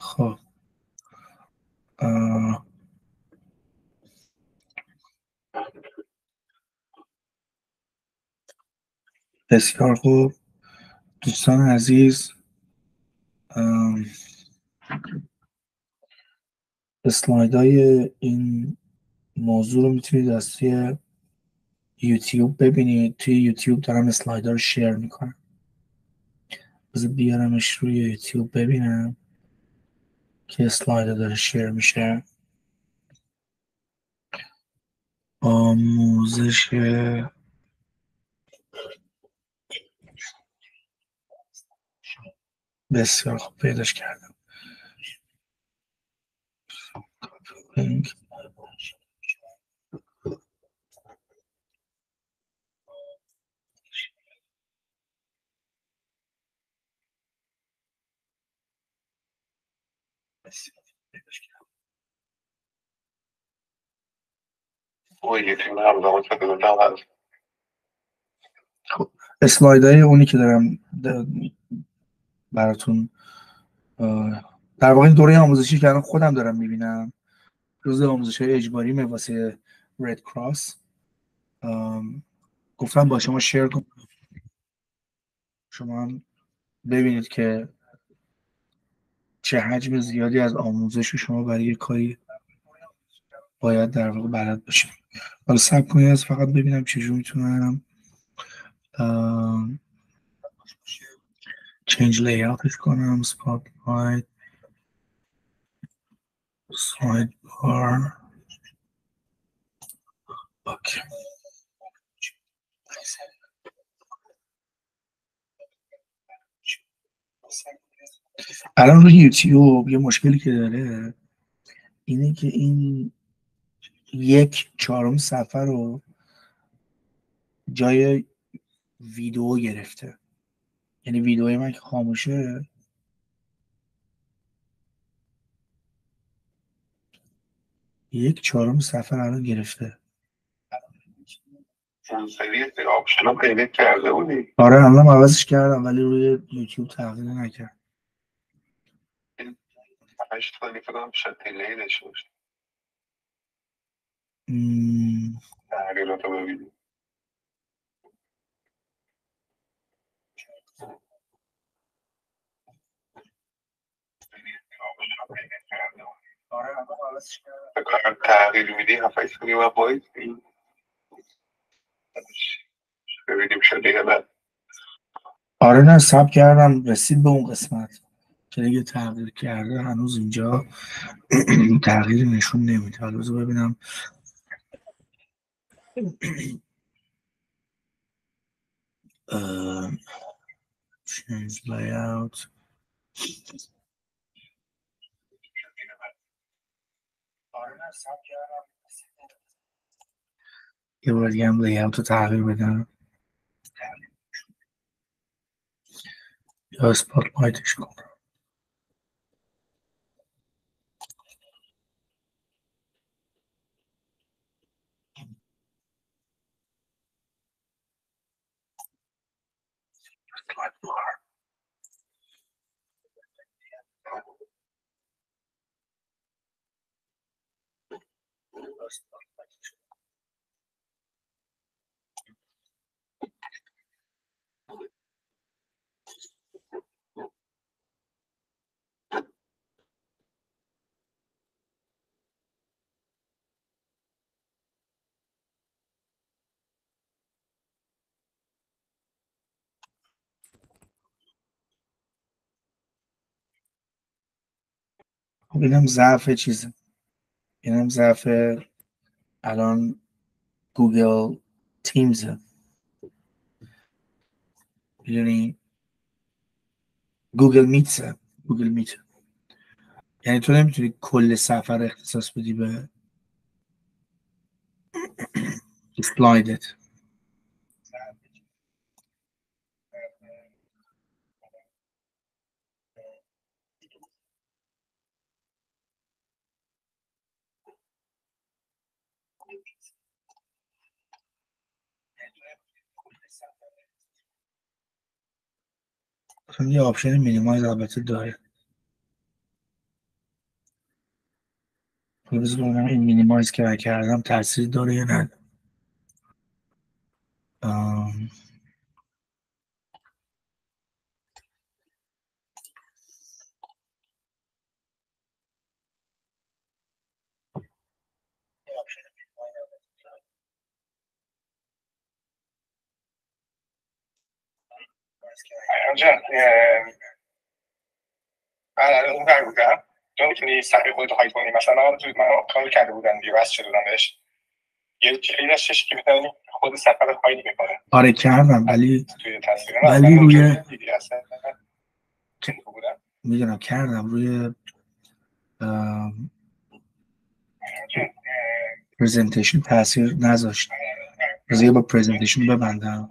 خب. آه. بسیار خوب. دوستان عزیز اسلاید های این موضوع رو می‌تونید از توی یوتیوب ببینید. توی یوتیوب دارم اسلاید ها رو شیر می‌کنم. بذار بیارمش روی یوتیوب ببینم. که اسلاید داره شیر میشه. آموزش بسیار خوب پیداش کردم. خب اسلاید های اونی که دارم براتون در واقع دوره آموزشی که الان خودم دارم می‌بینم روز آموزش های اجباری واسه رد کراس گفتم با شما شیر کنم. شما ببینید که چه حجم زیادی از آموزش شما برای کاری باید در واقع بلد باشید. حالا سب کنید از فقط ببینم چجور می‌تونم change layoutش کنم spotlight sidebar. اوکی. الان روی یوتیوب یه مشکلی که داره اینه که این یک چهارم سفر رو جای ویدیو گرفته. یعنی ویدیوی من که خاموشه. یک چهارم صفحه الان گرفته. آره الان عوضش کردم ولی روی یوتیوب تغییر نکرد. تغییرات ببینیم تغییر میدی هفته کنی و باید ببینیم شده یا نه آره نه سب کردم رسید به اون قسمت. که دیگه تغییر کرده هنوز اینجا تغییر نشون نمیده. حالا بذار ببینم change layout. یه بار دیگه هم لیاوت رو تغییر بدم یا اسپات لایتش کنم like, خب اینم ضعف چیزه. اینم ضعف الان Google Teams می‌دونی؟ Google Meets Google Meet. یعنی تو نمی‌تونی کل سفر اختصاص بدی به slide ت یه option minimize البته داره. خب ببینم این minimize که کردم تاثیر داره یا نه. آم. جان من اون ور بودم تو می‌تونی سریع خودتو هایت کنی مثلا تو من کار کرده بودم دیگه بس شده بهش یه چیزی داشتش که می‌تونی خود سفر هایت می‌کنه آره کردم ولی ولی روی می‌دونم کردم روی پرزنتیشن تاثیر نذاشت یه با پرزنتیشن ببندم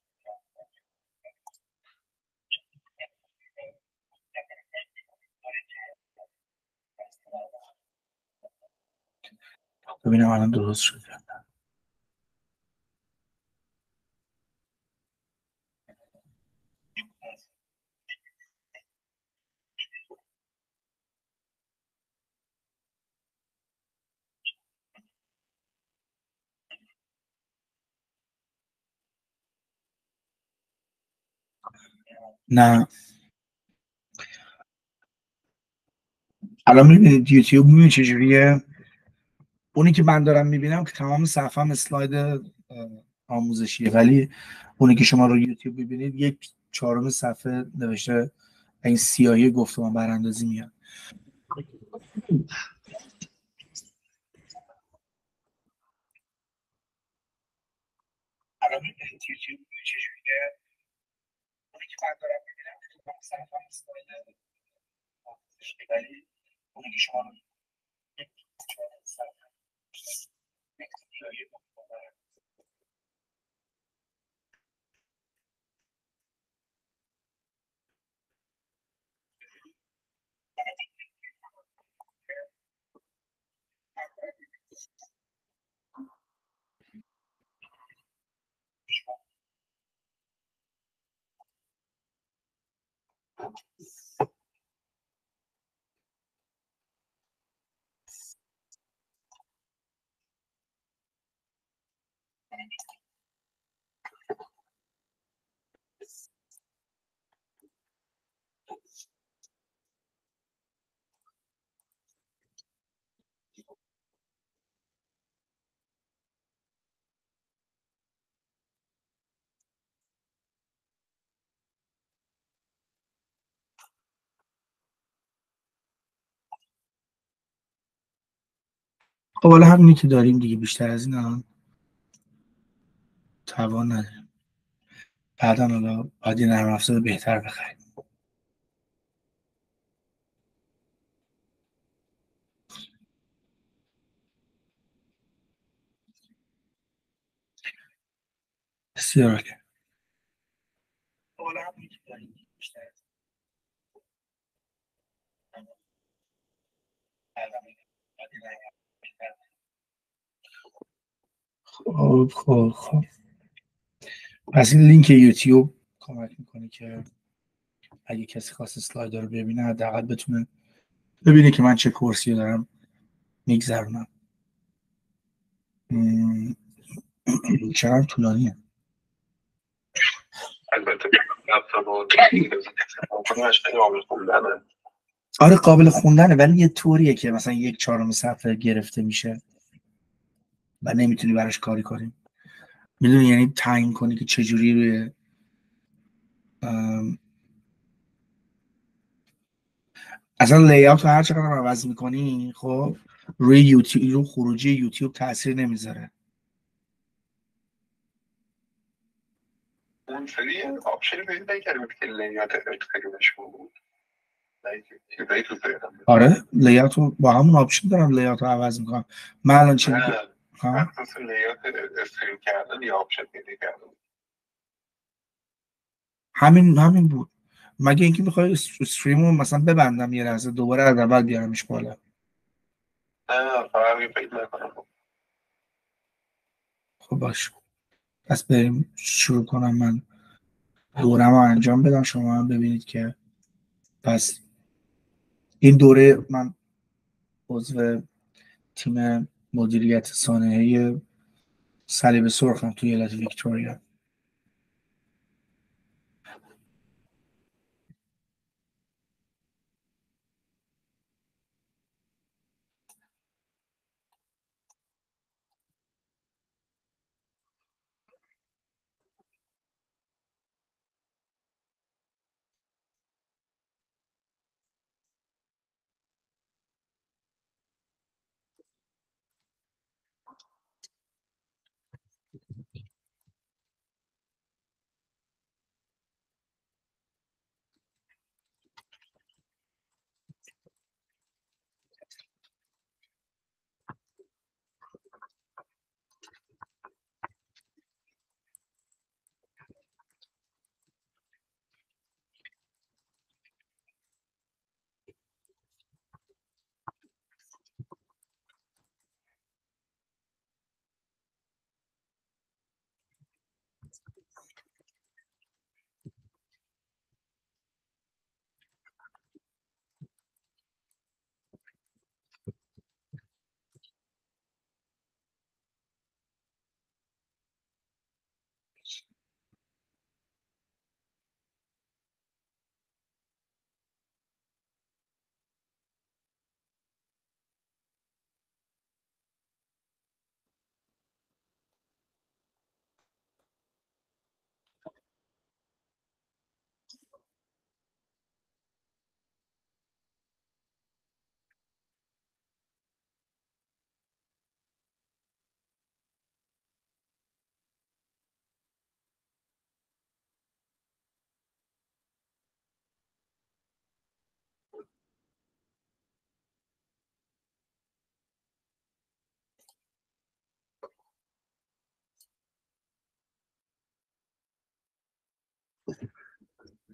ببینم الان درست شد نه. الان می‌بینید یوتیوب می‌بینید چجوریه؟ اونی که من دارم می‌بینم که تمام صفحه اسلاید آموزشیه. ولی اونی که شما رو یوتیوب می‌بینید یک چهارم صفحه نوشته این سیاهی گفتمان براندازی میاد. الان چجوریه؟ اونی که من دارم می‌بینم که اونی که شما رو clarinete خب حالا همینی که داریم دیگه بیشتر از این الان توان نداریم بعدا حالا باید یه نرم افزار بهتر بخریم. بسیار عالی حالا همینی که داریم بیشتر از این. بعدا باید یه نرم افزار خب خب خب. پس این لینک یوتیوب کمک می‌کنه که اگه کسی خواست اسلاید رو ببینه حداقل بتونه ببینه که من چه کورسی دارم میگذرونم. چقدر طولانیه؟ آره قابل خوندنه ولی یه طوریه که مثلا یک چهارم صفحه گرفته میشه. و نمی‌تونی براش کاری کنی. می‌دونی یعنی تعیین کنی که چجوری روی اصلا لیاوت رو هر چقدر عوض می‌کنی خب روی یوتیوب رو خروجی یوتیوب تاثیر نمی‌ذاره. پیدا نکردیم که لیات بود آره لیات رو با همون آپشن دارم لیات رو عوض می‌کنم. من الان چه نه مخصوص لیات استریم کردن یا آپشن پیدا کردم همین همین بود. مگه اینکه می‌خوای استریم رو مثلا ببندم یه لحظه دوباره از اول بیارمش بالا؟ خب باش. پس بریم شروع کنم من. دورم رو انجام بدم شما هم ببینید که. پس این دوره من عضو تیم مدیریت سانحه صلیب سرخم توی ایالت ویکتوریا.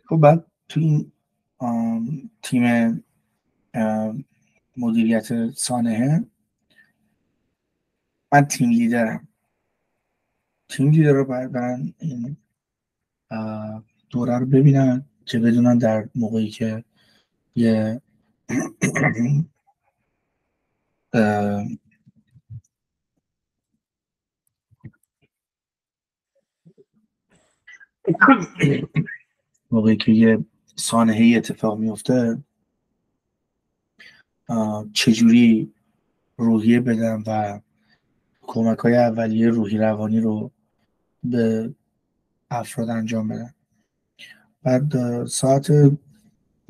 خب بعد تو این تیم مدیریت سانحه من تیم لیدرم. تیم لیدر رو باید برن این دوره رو ببینن که بدونن در موقعی که یه موقعی که یه سانحه اتفاق میفته چجوری روحیه بدم و کمک های اولیه روحی روانی رو به افراد انجام بدم. بعد ساعت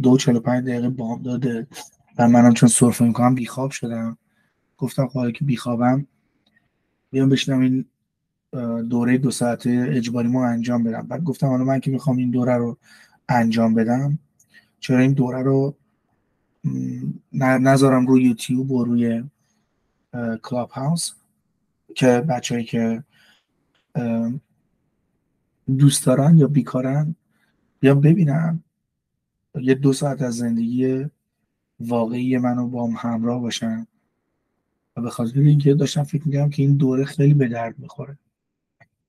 دو چلو پنج دقیقه بام داده و منم چون سرفه می‌کنم بیخواب شدم. گفتم خواهی که بیخوابم بیام بشنم این دوره دو ساعته اجباری ما انجام بدم. بعد گفتم حالا من که می‌خوام این دوره رو انجام بدم چرا این دوره رو نذارم روی یوتیوب و روی کلاب هاوس که بچههایی که دوست دارن یا بیکارن یا ببینم یه دو ساعت از زندگی واقعی منو با هم همراه باشن. و به خاطر اینکه داشتم فکر می‌کنم که این دوره خیلی به درد می‌خوره.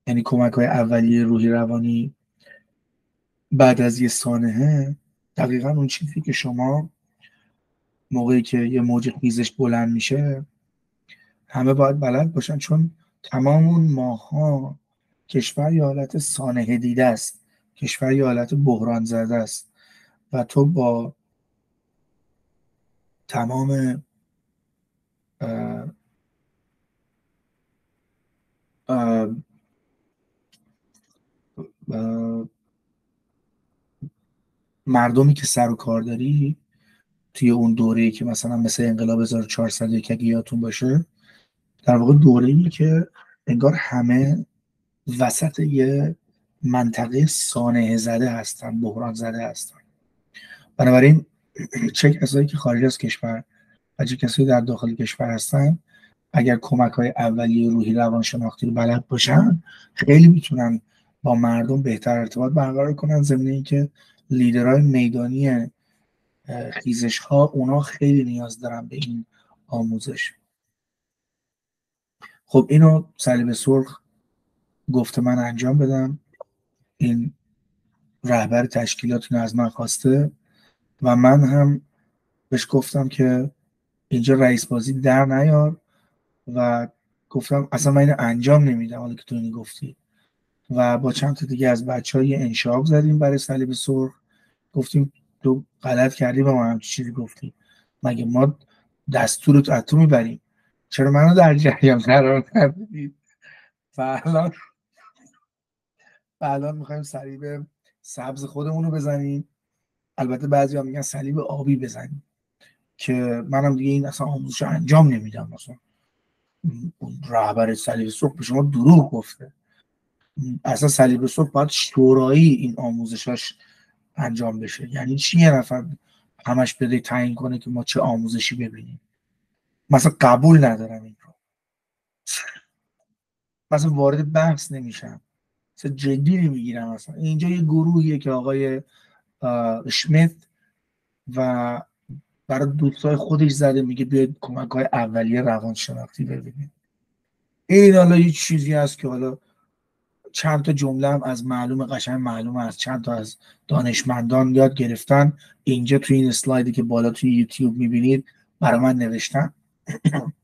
یعنی کمک های اولیه روحی روانی بعد از یه سانحه دقیقا اون چیزی که شما موقعی که یه موج خیزش بلند میشه همه باید بلد باشن چون تمام اون ماها کشور یه حالت سانحه دیده است. کشور یه حالت بحران زده است. و تو با تمام مردمی که سر و کار داری توی اون دوره که مثلا مثل انقلاب 1400 که اگه یادتون باشه در واقع دوره ای که انگار همه وسط یه منطقه سانه زده هستن بحران زده هستن. بنابراین چه کسایی که خارج از کشور و چه کسایی در داخل کشور هستن اگر کمک های اولیه روحی روانشناختی رو بلد باشن خیلی می‌تونن با مردم بهتر ارتباط برقرار کنن. ضمن که لیدرهای میدانی خیزش ها اونا خیلی نیاز دارن به این آموزش. خب اینو صلیب سرخ گفته من انجام بدم. این رهبر تشکیلات از من خواسته و من هم بهش گفتم که اینجا رئیس بازی در نیار و گفتم اصلا من اینو انجام نمیدم. حالا که تو اینو گفتی و با چند تا دیگه از بچه های انشاب زدیم برای صلیب سرخ. گفتیم تو غلط کردی با من همچی چیزی گفتی مگه ما دستور تو تو می‌بریم؟ چرا منو در جریان قرار ندادید؟ و الان و الان می‌خوایم صلیب سبز خودمون رو بزنیم. البته بعضی ها میگن صلیب آبی بزنیم. که منم دیگه این اصلا آموزش انجام نمیدم. مثلا رهبر صلیب صبح به شما دروغ گفته. اصلا صلیب صبح باید شورایی این آموزشاش انجام بشه. یعنی چی یه نفر همش بده تعیین کنه که ما چه آموزشی ببینیم؟ مثلا قبول ندارم این رو. مثلا وارد بحث نمیشم. مثلا جدی نمی‌گیرم مثلا اینجا یه گروهیه که آقای شمیت و برای دوستای خودش زده میگه بیاید کمک های اولیه روانشناختی ببینید این حالا یه چیزی هست که حالا چند تا جمله هم از معلوم قشنگ معلوم از چند تا از دانشمندان یاد گرفتن. اینجا توی این اسلایدی که بالا توی یوتیوب می‌بینید برای من نوشتن.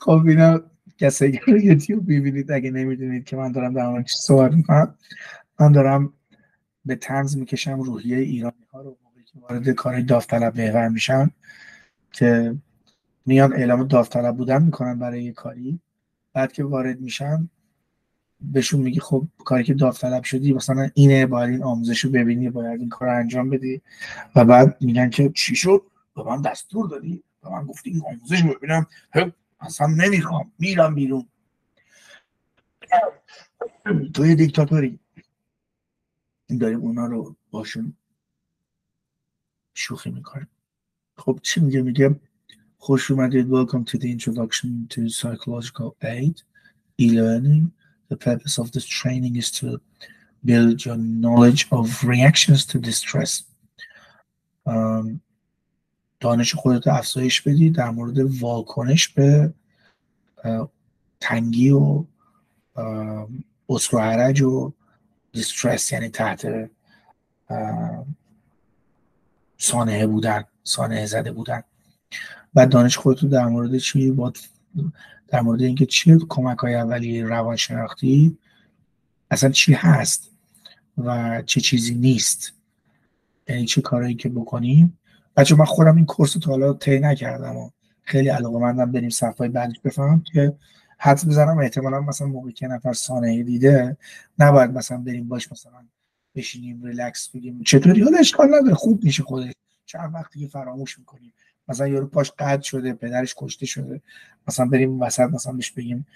خب اینا کسی که یوتیوب ببینید اگه نمی‌دونید که من دارم در مورد چی صحبت می‌کنم من دارم به تنز می‌کشم روحیه ایرانی ها رو موقعی که وارد کار داوطلب محور میشن که میان اعلام داوطلب بودن می‌کنن برای یه کاری. بعد که وارد میشن بهشون میگی خب کاری که داوطلب شدی مثلا اینه باید این آموزش رو ببینی باید این کار رو انجام بدی. و بعد میگن که چی شد؟ به من دستور دادی. به من گفتی این آموزش رو ببینم. اصلا نمیخوام میرم بیرون توی دیکتاتوری داریم اونا رو باشون شوخی میکنیم خب چی میگه میگه خوش اومدید welcome to the introduction to psychological aid e-learning the purpose of this training is to build your knowledge of reactions to distress um, دانش خودت افزایش بدی در مورد واکنش به تنگی و اسر و دیسترس یعنی تحت سانحه بودن سانحه زده بودن. و دانش خودتو در مورد چی در مورد اینکه چی کمک های اولی روانشناختی اصلا چی هست و چه چیزی نیست یعنی چه کارهایی که بکنیم بچه من خودم این کورس رو تا حالا طی نکردم و خیلی علاقه مندم بریم صفحه بعدش بفهمم که حد بزنم احتمالا مثلا موقعی که نفر سانه دیده نباید مثلا بریم باش مثلا بشینیم ریلکس بگیم. چطوری؟ حالا اشکال نداره خوب میشه خودش. چند وقتی که فراموش می‌کنیم. مثلا یارو پاش قطع شده پدرش کشته شده. مثلا بریم وسط مثلا بهش بگیم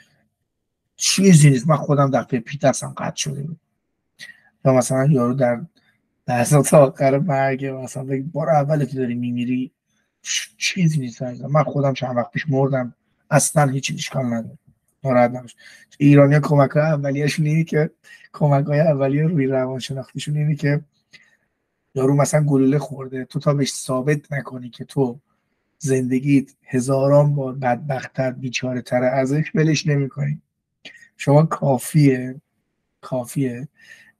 چیزی نیست. من خودم دفعه پیت هستم قطع شده. یا مثلا یارو در لحظات آخر مرگ مثلا بار اولی که داری میمیری چیزی نیست من خودم چند وقت پیش مردم اصلا هیچی اشکال نداره ناراحت نباش. ایرانی کمک های اولیهشون اینه که کمک های اولیه روی روان شناختیشون اینه که یارو مثلا گلوله خورده تو تا بهش ثابت نکنی که تو زندگیت هزاران بار بدبختتر بیچاره تر ازش بلش نمی‌کنی. شما کافیه. کافیه.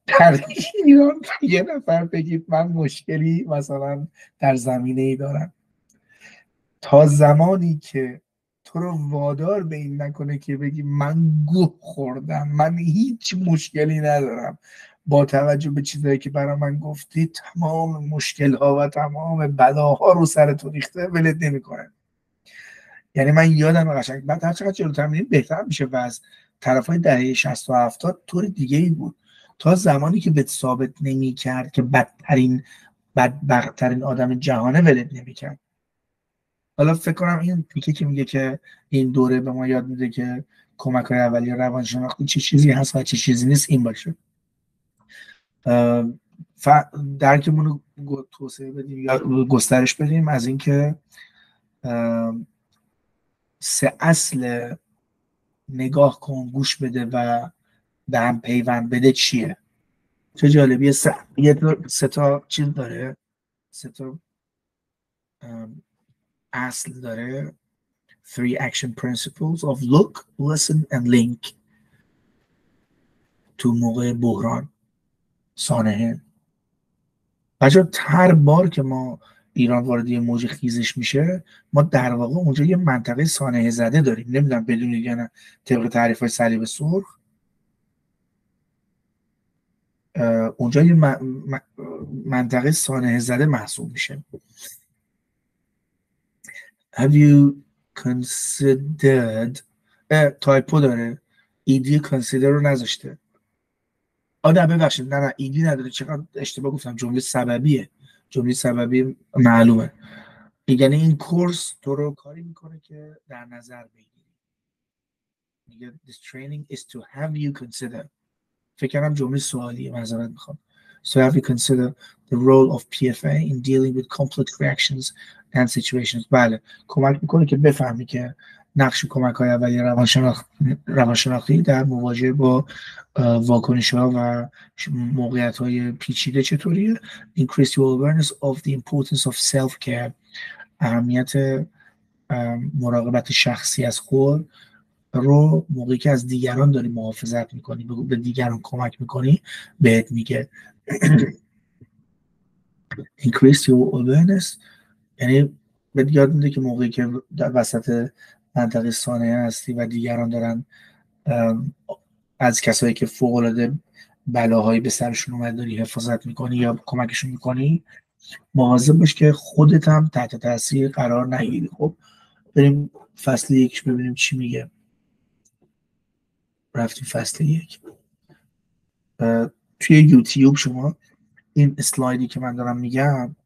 در ایران یه نفر بگید من مشکلی مثلا در زمینه ای دارم. تا زمانی که تو رو وادار به این نکنه که بگی من گوه خوردم من هیچ مشکلی ندارم. با توجه به چیزایی که برای من گفتی تمام مشکل ها و تمام بلاها رو سر تو ریخته ولت نمی‌کنه. یعنی من یادم قشنگ بعد هر چقدر جلوتر میریم بهتر میشه. و از طرف های دهه 60 و 70 طور دیگه ای بود. تا زمانی که به ثابت نمی کرد که بدترین بدبختترین آدم جهانه ولت نمی کرد حالا فکر کنم این تیکه که میگه که این دوره به ما یاد میده که کمک های اولی روانشناختی چه چیزی هست و چه چیزی نیست این باشه. ف... درکمون رو توسعه بدیم یا گسترش بدیم از اینکه سه اصل نگاه کن گوش بده و به هم پیوند بده چیه؟ چه جالبیه سه, سه تا چیز داره. سه تا اصل داره. Three action principles of look, listen and link. تو موقع بحران سانحه. بچه هر بار که ما ایران وارد یه موج خیزش میشه ما در واقع اونجا یه منطقه سانحه زده داریم. نمی‌دونم بدونید یا نه طبق تعریف های صلیب سرخ. اونجا یه منطقه سانحه زده محسوب میشه. Have you considered تایپو داره. ایدی consider رو نذاشته. آ نه ببخشید. نه نه ایدی نداره. چقدر اشتباه گفتم. جمله سببیه. جمله سببی معلومه. یعنی این کورس تو رو کاری می‌کنه که در نظر بگیری. میگه this training is to have you consider. فکر کنم جمله سوالیه معذرت می‌خوام. So have you consider the role of PFA in dealing with complex reactions and situations? بله کمک می‌کنه که بفهمی که نقش کمک های اولی روانشناختی در مواجهه با واکنش ها و موقعیت های پیچیده چطوریه؟ Increase your awareness of the importance of self care اهمیت مراقبت شخصی از خود. رو موقعی که از دیگران داری محافظت می‌کنی به دیگران کمک می‌کنی بهت میگه increase your awareness. یعنی به یاد میده که موقعی که در وسط منطقه سانحه هستی و دیگران دارن از کسایی که فوق العاده بلاهایی به سرشون اومد داری حفاظت می‌کنی یا کمکشون می‌کنی مواظب باش که خودت هم تحت تاثیر قرار نگیری. خب بریم فصل یک ببینیم چی میگه. رفتیم فصل یک. توی یوتیوب شما این اسلایدی که من دارم میگم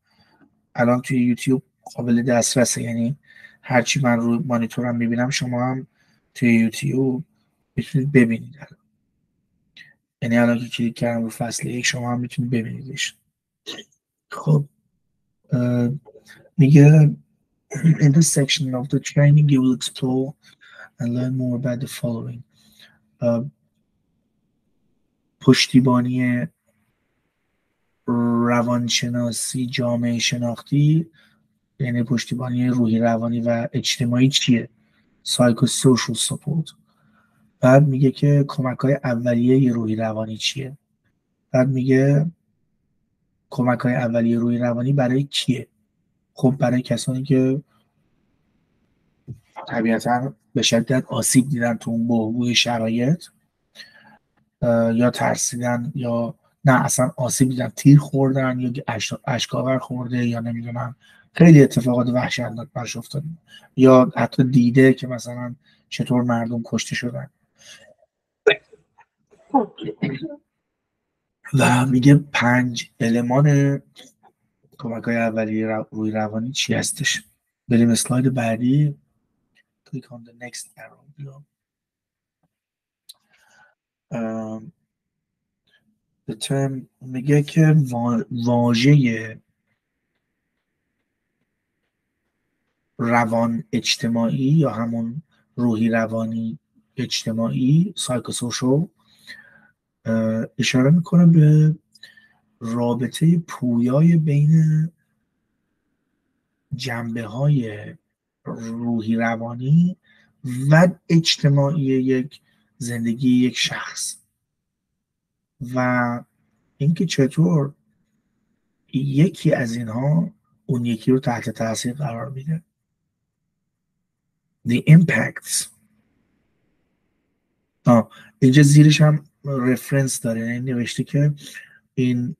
الان توی یوتیوب قابل دسترسه. یعنی هرچی من روی مانیتورم می‌بینم شما هم توی یوتیوب می‌تونید ببینید الان. یعنی الان که کلیک کردم رو فصل یک شما هم می‌تونید ببینیدش. خب میگه in this section of the training you will explore and learn more about the following. پشتیبانی روانشناسی جامعه شناختی یعنی پشتیبانی روحی روانی و اجتماعی چیه؟ psychosocial support بعد میگه که کمک های اولیه روحی روانی چیه؟ بعد میگه کمک های اولیه روحی روانی برای کیه؟ خب برای کسانی که طبیعتا به شدت آسیب دیدن تو اون بحبوحه‌ی شرایط یا ترسیدن یا نه اصلا آسیب دیدن تیر خوردن یا اشکاور خورده یا نمی‌دونم خیلی اتفاقات وحشتناک برش افتاد یا حتی دیده که مثلا چطور مردم کشته شدن. و میگه پنج المان کمک های اولی روی روانی چی هستش؟ بریم اسلاید بعدی. Click on the next arrow. The term میگه که واژه روان اجتماعی یا همون روحی روانی اجتماعی سایکوسوشال اشاره می‌کنه به رابطه پویای بین جنبه های روحی روانی و اجتماعی یک زندگی یک شخص و اینکه چطور یکی از اینها اون یکی رو تحت تاثیر قرار میده the impacts آه. اینجا زیرش هم رفرنس داره یعنی نوشته که این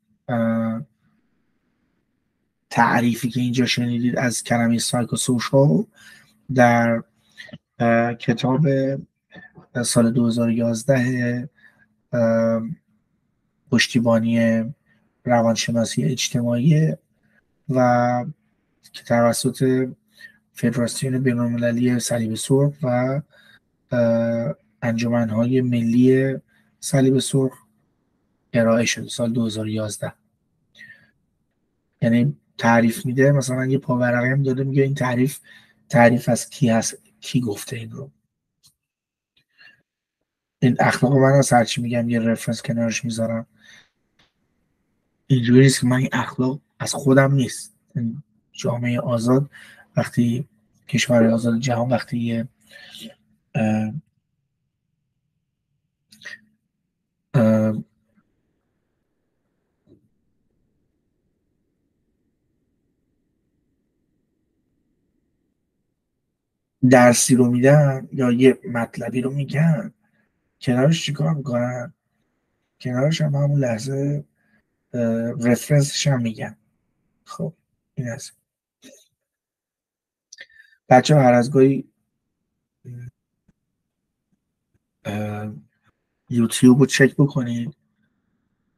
تعریفی که اینجا شنیدید از کلمه سایکوسوشال در کتاب سال 2011 پشتیبانی روانشناسی اجتماعی و که توسط فدراسیون بینالمللی صلیب سرخ و انجمنهای ملی صلیب سرخ ارائه شده سال 2011 یعنی تعریف میده. مثلا یه پاورقی هم داده میگه این تعریف تعریف از کی هست کی گفته این رو. این اخلاق من از هرچی میگم؟ یه رفرنس کنارش می‌ذارم. اینجوری که من این اخلاق از خودم نیست. جامعه آزاد وقتی کشور آزاد جهان وقتی یه درسی رو میدن یا یه مطلبی رو میگن؟ کنارش چیکار می‌کنن؟ کنارش هم همون لحظه رفرنسش هم میگن. خب این هست بچه هر از گاهی یوتیوب رو چک بکنید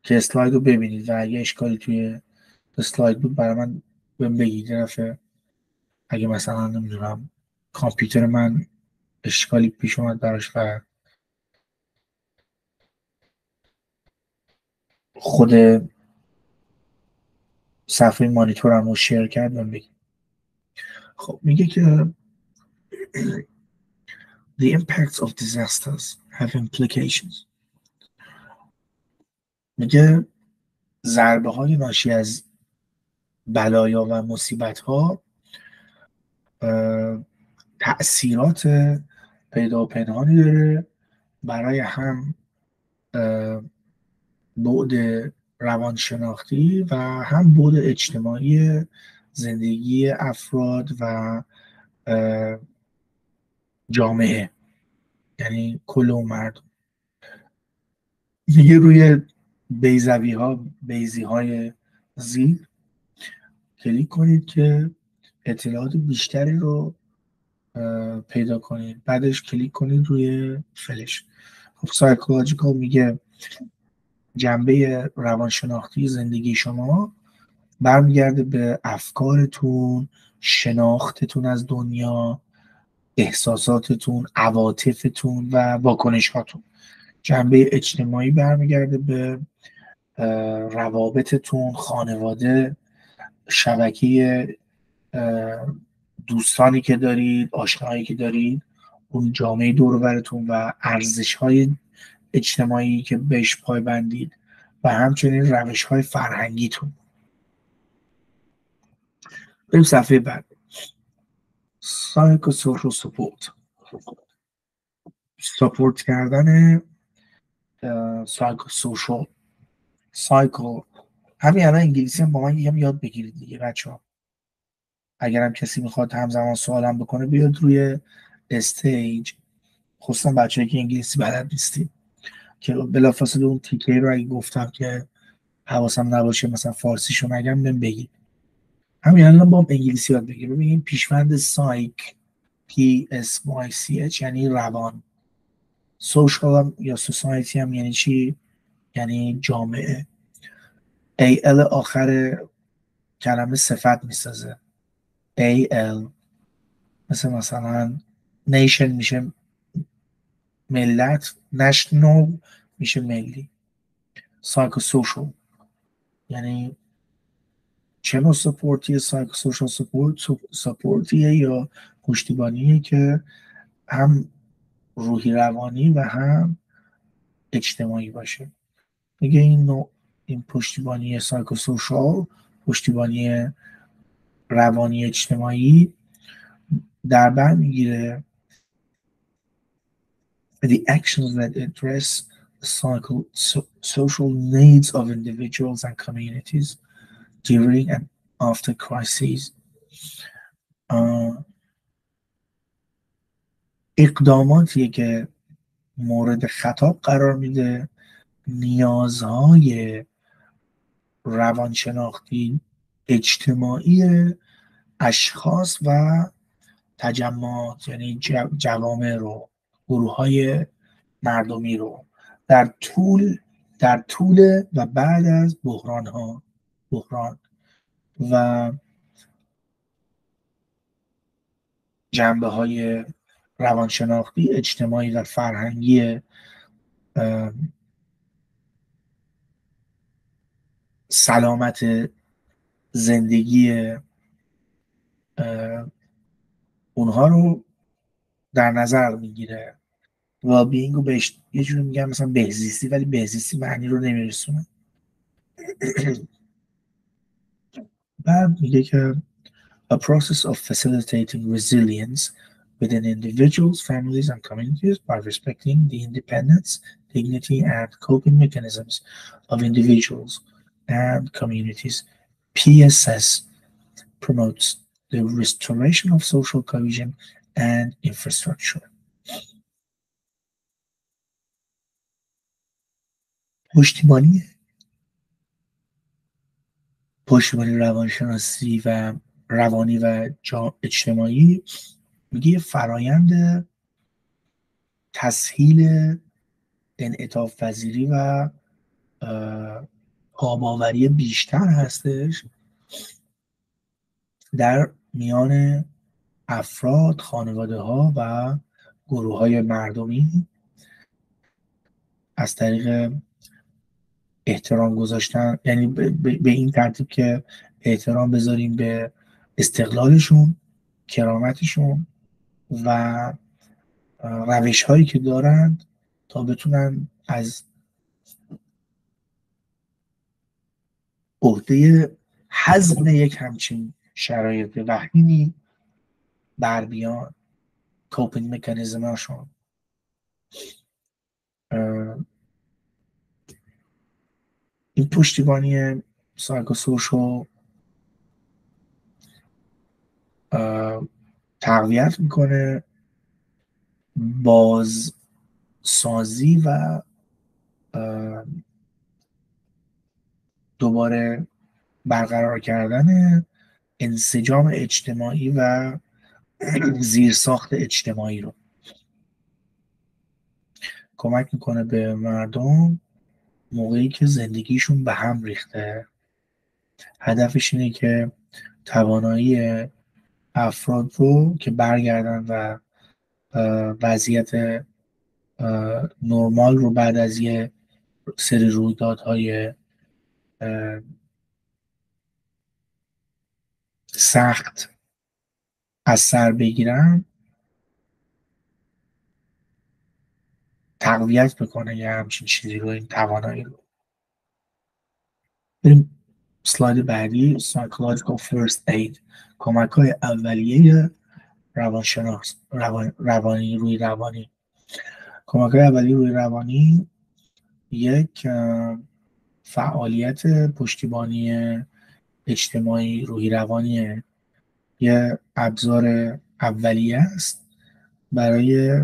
که اسلاید رو ببینید و اگه اشکالی توی اسلاید بود برای من بگید اگه مثلا نمی‌دونم کامپیوتر من اشکالی پیش اومد براش و خود صفحه مانیتورم رو شیر کرد بگید خب میگه که The impacts of disasters have implications. میگه ضربه های ناشی از بلایا و مصیبت ها تأثیرات پیدا و پنهانی داره برای هم بعد روانشناختی و هم بعد اجتماعی زندگی افراد و جامعه. یعنی کل و مردم. دیگه روی بیزوی ها بیزی های زیر کلیک کنید که اطلاعات بیشتری رو پیدا کنید بعدش کلیک کنید روی فلش. خب psychological میگه جنبه روانشناختی زندگی شما برمیگرده به افکارتون شناختتون از دنیا احساساتتون عواطفتون و واکنش هاتون جنبه اجتماعی برمیگرده به روابطتون خانواده شبکه دوستانی که دارید آشنایی که دارید اون جامعه دورتون و ارزش های اجتماعی که بهش پای بندید و همچنین روش های فرهنگیتون. بریم صفحه بعد. psychosocial support. support کردن psychosocial سایکو. همین الان انگلیسی هم با من یاد بگیرید دیگه بچه ها اگرم کسی می‌خواد همزمان سوالم بکنه بیاد روی stage. خصوصا بچه که انگلیسی بلد نیستیم که بلافاصله اون تیکه رو اگه گفتم که حواسم نباشه مثلا فارسیشو نگم بهم بگید همین الان با انگلیسی یاد بگیر. ببینیم پیشوند سایک P S Y C H یعنی روان. social یا society هم یعنی چی؟ یعنی جامعه. A L آخر کلمه صفت می‌سازه. AL مثل مثلا nation میشه ملت national میشه ملی. psychosocial یعنی چه نوع support ی psychosocial support support یه یا پشتیبانیه که هم روحی روانی و هم اجتماعی باشه. میگه این نوع این پشتیبانی سایکو سوشال پشتیبانی روانی اجتماعی در بر می‌گیره the actions that address the cycle, so, social needs of individuals and communities during and after crises اقداماتی که مورد خطاب قرار میده نیازهای روانشناختی اجتماعی اشخاص و تجمعات یعنی جوامع رو گروه های مردمی رو در طول در طول و بعد از بحران ها بحران و جنبه های روانشناختی اجتماعی و فرهنگی سلامت زندگی اونها رو در نظر میگیره و بینگ رو بهش یه جوری میگن مثلا بهزیستی ولی بهزیستی معنی رو نمیرسونه بعد میگه که a process of facilitating resilience within individuals, families, and communities by respecting the independence, dignity, and coping mechanisms of individuals and communities. PSS promotes the restoration of social cohesion and infrastructure. پشتیبانی پشتیبانی روانشناسی و روانی و اجتماعی میگه فرایند تسهیل انعطاف پذیری و آباوری بیشتر هستش در میان افراد خانواده ها و گروه های مردمی. از طریق احترام گذاشتن یعنی به این ترتیب که احترام بذاریم به استقلالشون کرامتشون و روش هایی که دارند تا بتونن از عهده حزم یک همچین شرایط وحیمی بر بیان. کوپینگ مکانیزم هاشون این پشتیبانی سایکوسوشال تقویت می‌کنه باز سازی و دوباره برقرار کردن انسجام اجتماعی و زیرساخت اجتماعی رو. کمک می‌کنه به مردم موقعی که زندگیشون به هم ریخته. هدفش اینه که توانایی افراد رو که برگردن و وضعیت نرمال رو بعد از یه سری رویدادهای سخت از سر بگیرن تقویت بکنه یه همچین چیزی رو این توانایی رو. بریم سلاید بعدی psychological first aid. کمک های اولیه روانشناس روان، روانی روی روانی. کمک های اولیه روی روانی یک فعالیت پشتیبانی اجتماعی روحی روانی یه ابزار اولیه است برای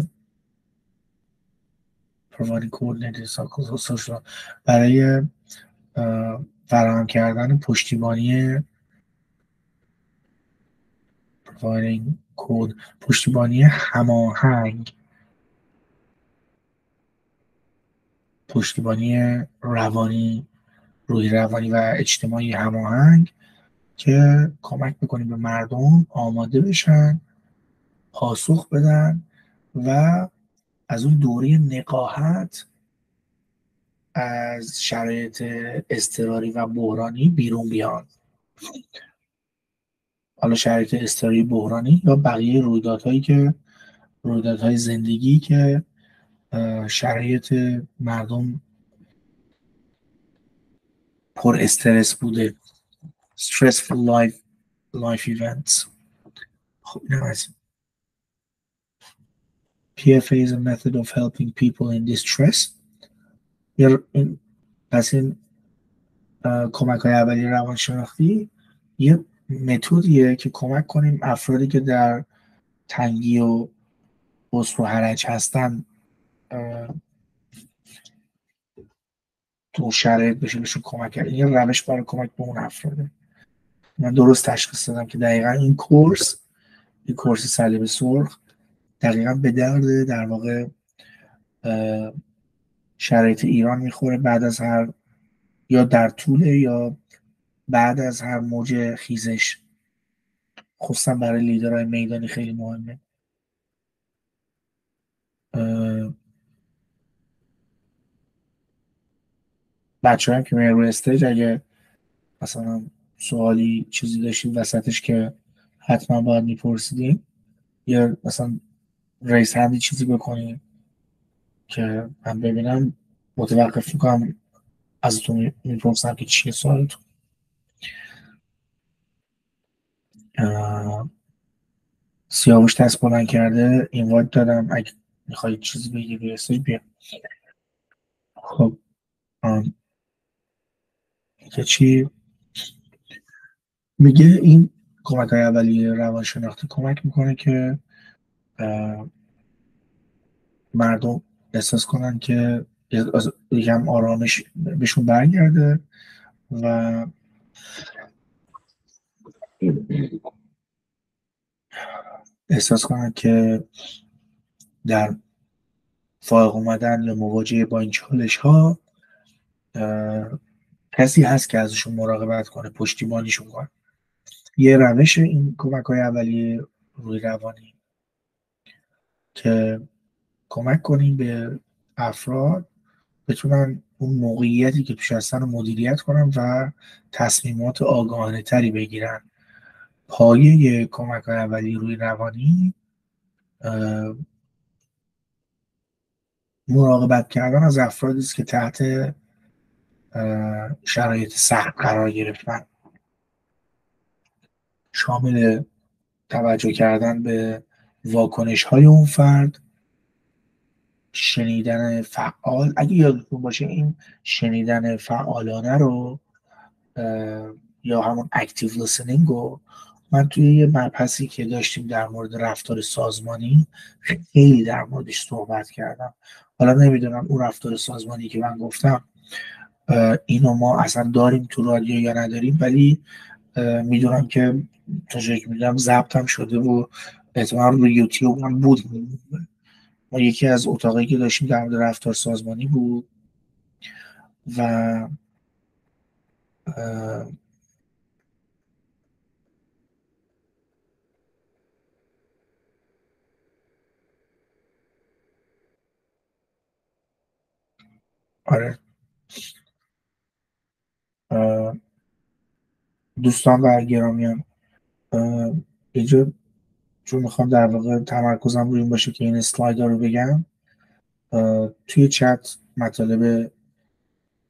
برای فراهم کردن پشتیبانی کد پشتیبانی هماهنگ پشتیبانی روانی روی روانی و اجتماعی هماهنگ که کمک می‌کنیم به مردم آماده بشن پاسخ بدن و از اون دوره نقاهت از شرایط اضطراری و بحرانی بیرون بیان. حالا شرایط اضطراری بحرانی یا بقیه رویدادهایی که رویدادهای زندگی که شرایط مردم پر استرس بوده. Stressful life life events. خب PFA is a method of helping people in distress. یا پس این کمک های اولی روانشناختی یه متدیه که کمک کنیم افرادی که در تنگی و بسر و حرج هستن تو شرایط بشه بهشون کمک کرد. این روش برای کمک به اون افراده من درست تشخیص دادم که دقیقا این کورس این کورس صلیب سرخ دقیقا به درد در واقع شرایط ایران می‌خوره بعد از هر یا در طول یا بعد از هر موج خیزش. خصوصا برای لیدرهای میدانی خیلی مهمه. بچه هم که میره روی استیج اگه مثلا سوالی چیزی داشتیم وسطش که حتما باید میپرسیدیم یا مثلا ریس هندی چیزی بکنیم که من ببینم متوقف می‌کنم ازتون می‌پرسم که چیه سوالتون. سیاوش دست بلند کرده اینوایت دادم. اگه می‌خواید چیزی بگی بیرسید بیا. خب که چی؟ میگه این کمک های اولیه روانشناختی کمک می‌کنه که مردم احساس کنن که یکم آرامش بهشون برگرده و احساس کنن که در فائق اومدن یا مواجهه با این چالش ها کسی هست که ازشون مراقبت کنه پشتیبانیشون کنه. یه روش این کمک های اولیه روی روانی که کمک کنیم به افراد بتونن اون موقعیتی که پیش هستن رو مدیریت کنن و تصمیمات آگاهانه تری بگیرن. پایه کمک های اولیه روی روانی مراقبت کردن از افرادی است که تحت شرایط سخت قرار گرفتن شامل توجه کردن به واکنش های اون فرد شنیدن فعال اگه یادتون باشه این شنیدن فعالانه رو یا همون اکتیو لیسنینگ رو من توی یه مبحثی که داشتیم در مورد رفتار سازمانی خیلی در موردش صحبت کردم. حالا نمی‌دونم اون رفتار سازمانی که من گفتم اینو ما اصلا داریم تو رادیو یا نداریم ولی می‌دونم که تا جایی که می‌دونم ضبطم شده و احتمال روی یوتیوب هم بود. ما یکی از اتاقی که داشتیم در مورد رفتار سازمانی بود و آره. دوستان و گرامیان. اینجا چون می‌خوام در واقع تمرکزم روی این باشه که این اسلاید رو بگم توی چت مطالب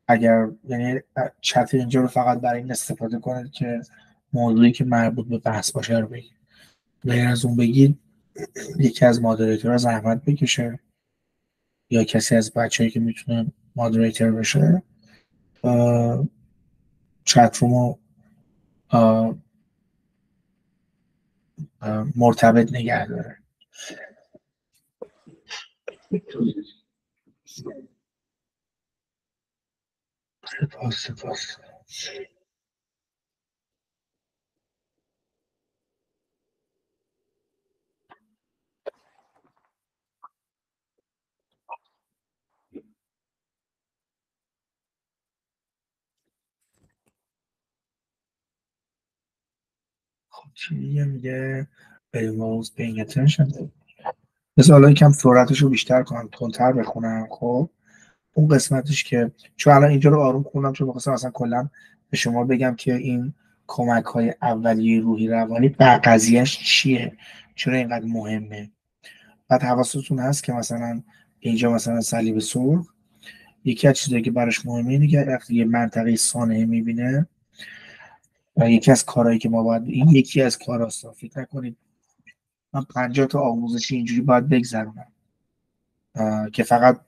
اگر یعنی چت اینجا رو فقط برای این استفاده کنید که موضوعی که مربوط به بحث باشه رو بگید. غیر از اون بگید یکی از مادریتورها زحمت بکشه یا کسی از بچههایی که می‌تونه مادریتر بشه چت رو مرتبط نگه داره. سپاس سپاس. چی میگه involves paying attention. مثل حالا یکم سرعتش رو بیشتر کنم تندتر بخونم خب؟ اون قسمتش که چون الان اینجا رو آروم خوندم چون بخواستم اصلا کلا به شما بگم که این کمک های اولیه روحی روانی بر قضیهش چیه چرا اینقدر مهمه؟ بعد حواستون هست که مثلا اینجا مثلا صلیب سرخ یکی از چیزایی که براش مهمه اینه که وقتی یه منطقه سانحه می‌بینه و یکی از کارهایی که ما باید این یکی از کاراست فکر نکنید من پنجاه تا آموزشی اینجوری باید بگذرونم. که فقط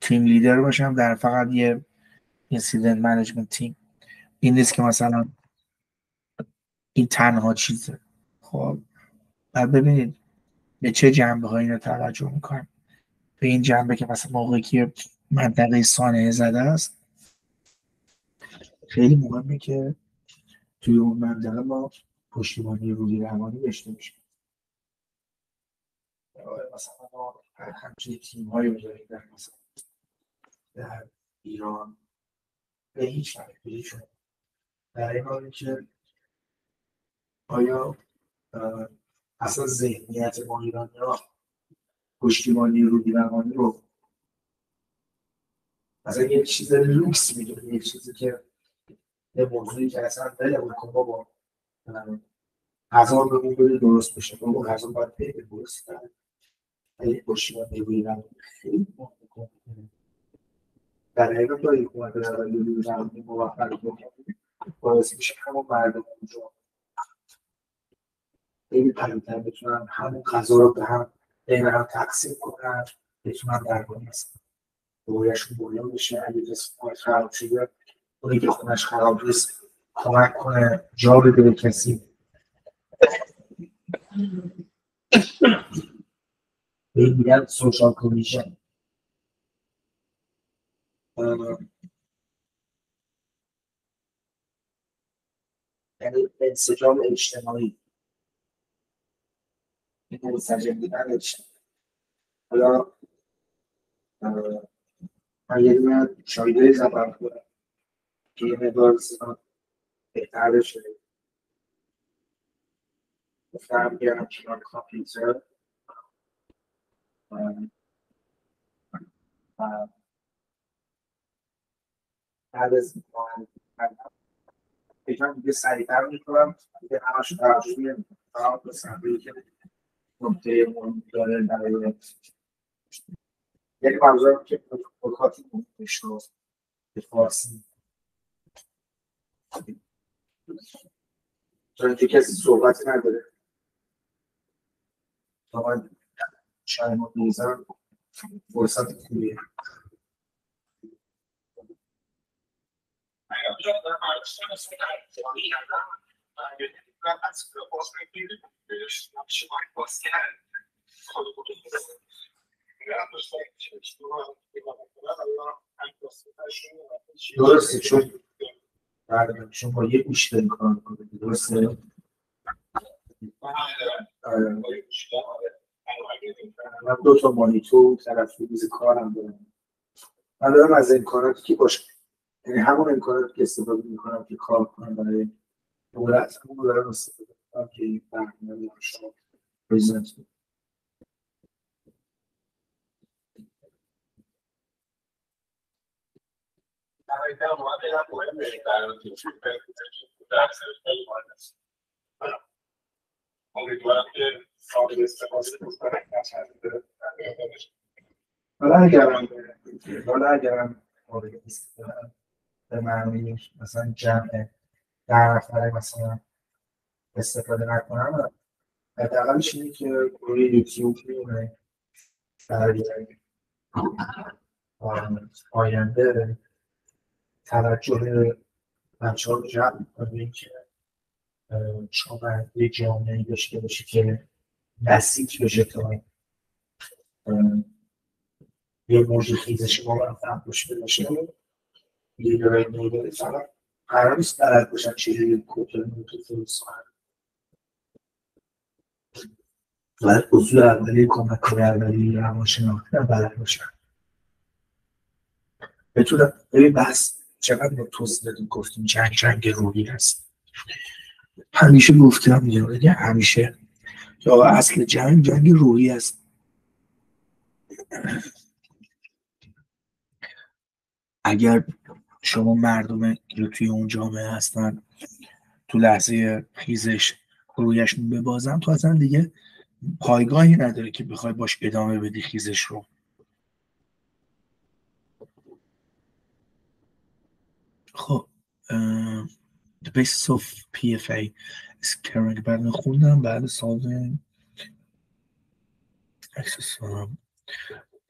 تیم لیدر باشم در فقط یه اینسیدنت منیجمنت تیم این نیست که مثلا این تنها چیزه. خب بعد ببینید به چه جنبه های رو توجه می‌کنم به این جنبه که مثلا موقعی که منطقه سانحه زده است خیلی مهمه که توی اون منطقه ما پشتیبانی روی روانی داشته باشیم. مثلا ما همچنین تیم های بذاریم در مثلا در ایران. به هیچ در این حالی که آیا اصلا ذهنیت ما ایرانی ها پشتیبانی روحی روانی رو مثلا یه چیز لوکس می‌دونه یه چیزی که یه موضوعی که اصلا دل بکن بابا غذا بهمون بده درست بشه. بابا غذا باید بده درست کنه خیلی پشتیبانی روحی روانی خیلی در حقیقت با حکومت روحی روانی موفق باعث میشه همون مردم اونجا خیلی قویتر بتونن همون غذا رو به هم بین هم تقسیم کنن بتونن دربانی هستن رویشون بریان بشه اگه کسی خراب شده اونی که خونش خراب نیست کمک کنه جا بده به کسی. این میگن سوشال کمیشن یعنی انسجام اجتماعی. منسجم بودن اجتماعی. حالا من یه دونه شایده زبان کنم که یه مقدار بهتر بشه. گفتم بیارم کنار کامپیوتر بعد از یکم دیگه سریعتر می‌کنم. دیگه همش فقط به که نکته مهم داره برای یک که نکاتی مهمش رو به فارسی چون که کسی صحبتی نداره. تا من شاید میزن فرصت خوبیه. درسته چون چون با یه گوش داری کار می‌کنه درسته؟ من دو تا مانیتور طرف میز کارم دارم. من دارم از امکاناتی که باشه یعنی همون امکاناتی که استفاده می‌کنم که کار کنم برای دولت همون دارم استفاده کنم که برنامه شما پریزنت حالا اگرم حالا اگرم به معنی مثلا جمع در نفره مثلا استفاده نکنم حداقلش اینه که روی یوتیوب میونه در آینده توجه بچه ها رو جمع کنیم که شما یه جامعه داشته باشی که بسیج بشه تا یه موج خیزش ما برم داشته باشه. یه داره نوره فقط قرار نیست بلد باشن چجوری کتل نوتو کنن. باید اصول اولی کمک کار اولی روانشناختی هم بلد باشن. بتونم ببین بحث چقدر ما توضیح دادیم گفتیم جنگ جنگ روحی هست همیشه گفتم دیگه همیشه. یا اصل جنگ جنگ روحی است. اگر شما مردم که توی اون جامعه هستن تو لحظه خیزش رویشون ببازن تو اصلا دیگه پایگاهی نداره که بخوای باش ادامه بدی خیزش رو. خب the basis of PFA is caring بعد خوندم بعد exercise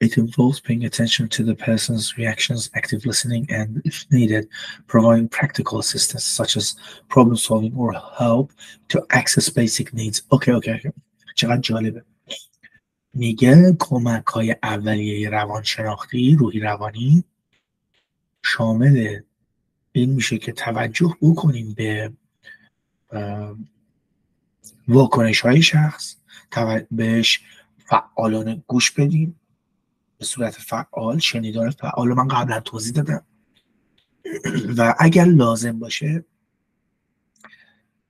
It involves paying attention to the person's reactions, active listening, and, if needed, providing practical assistance such as problem solving or help to access basic needs. Okay, okay, okay. چقدر جالبه. میگه کمک های اولیه روانشناختی روحی روانی شامل این میشه که توجه بکنیم به واکنش های شخص بهش فعالانه گوش بدیم. به صورت فعال شنیدار فعال من قبلا توضیح دادم. و اگر لازم باشه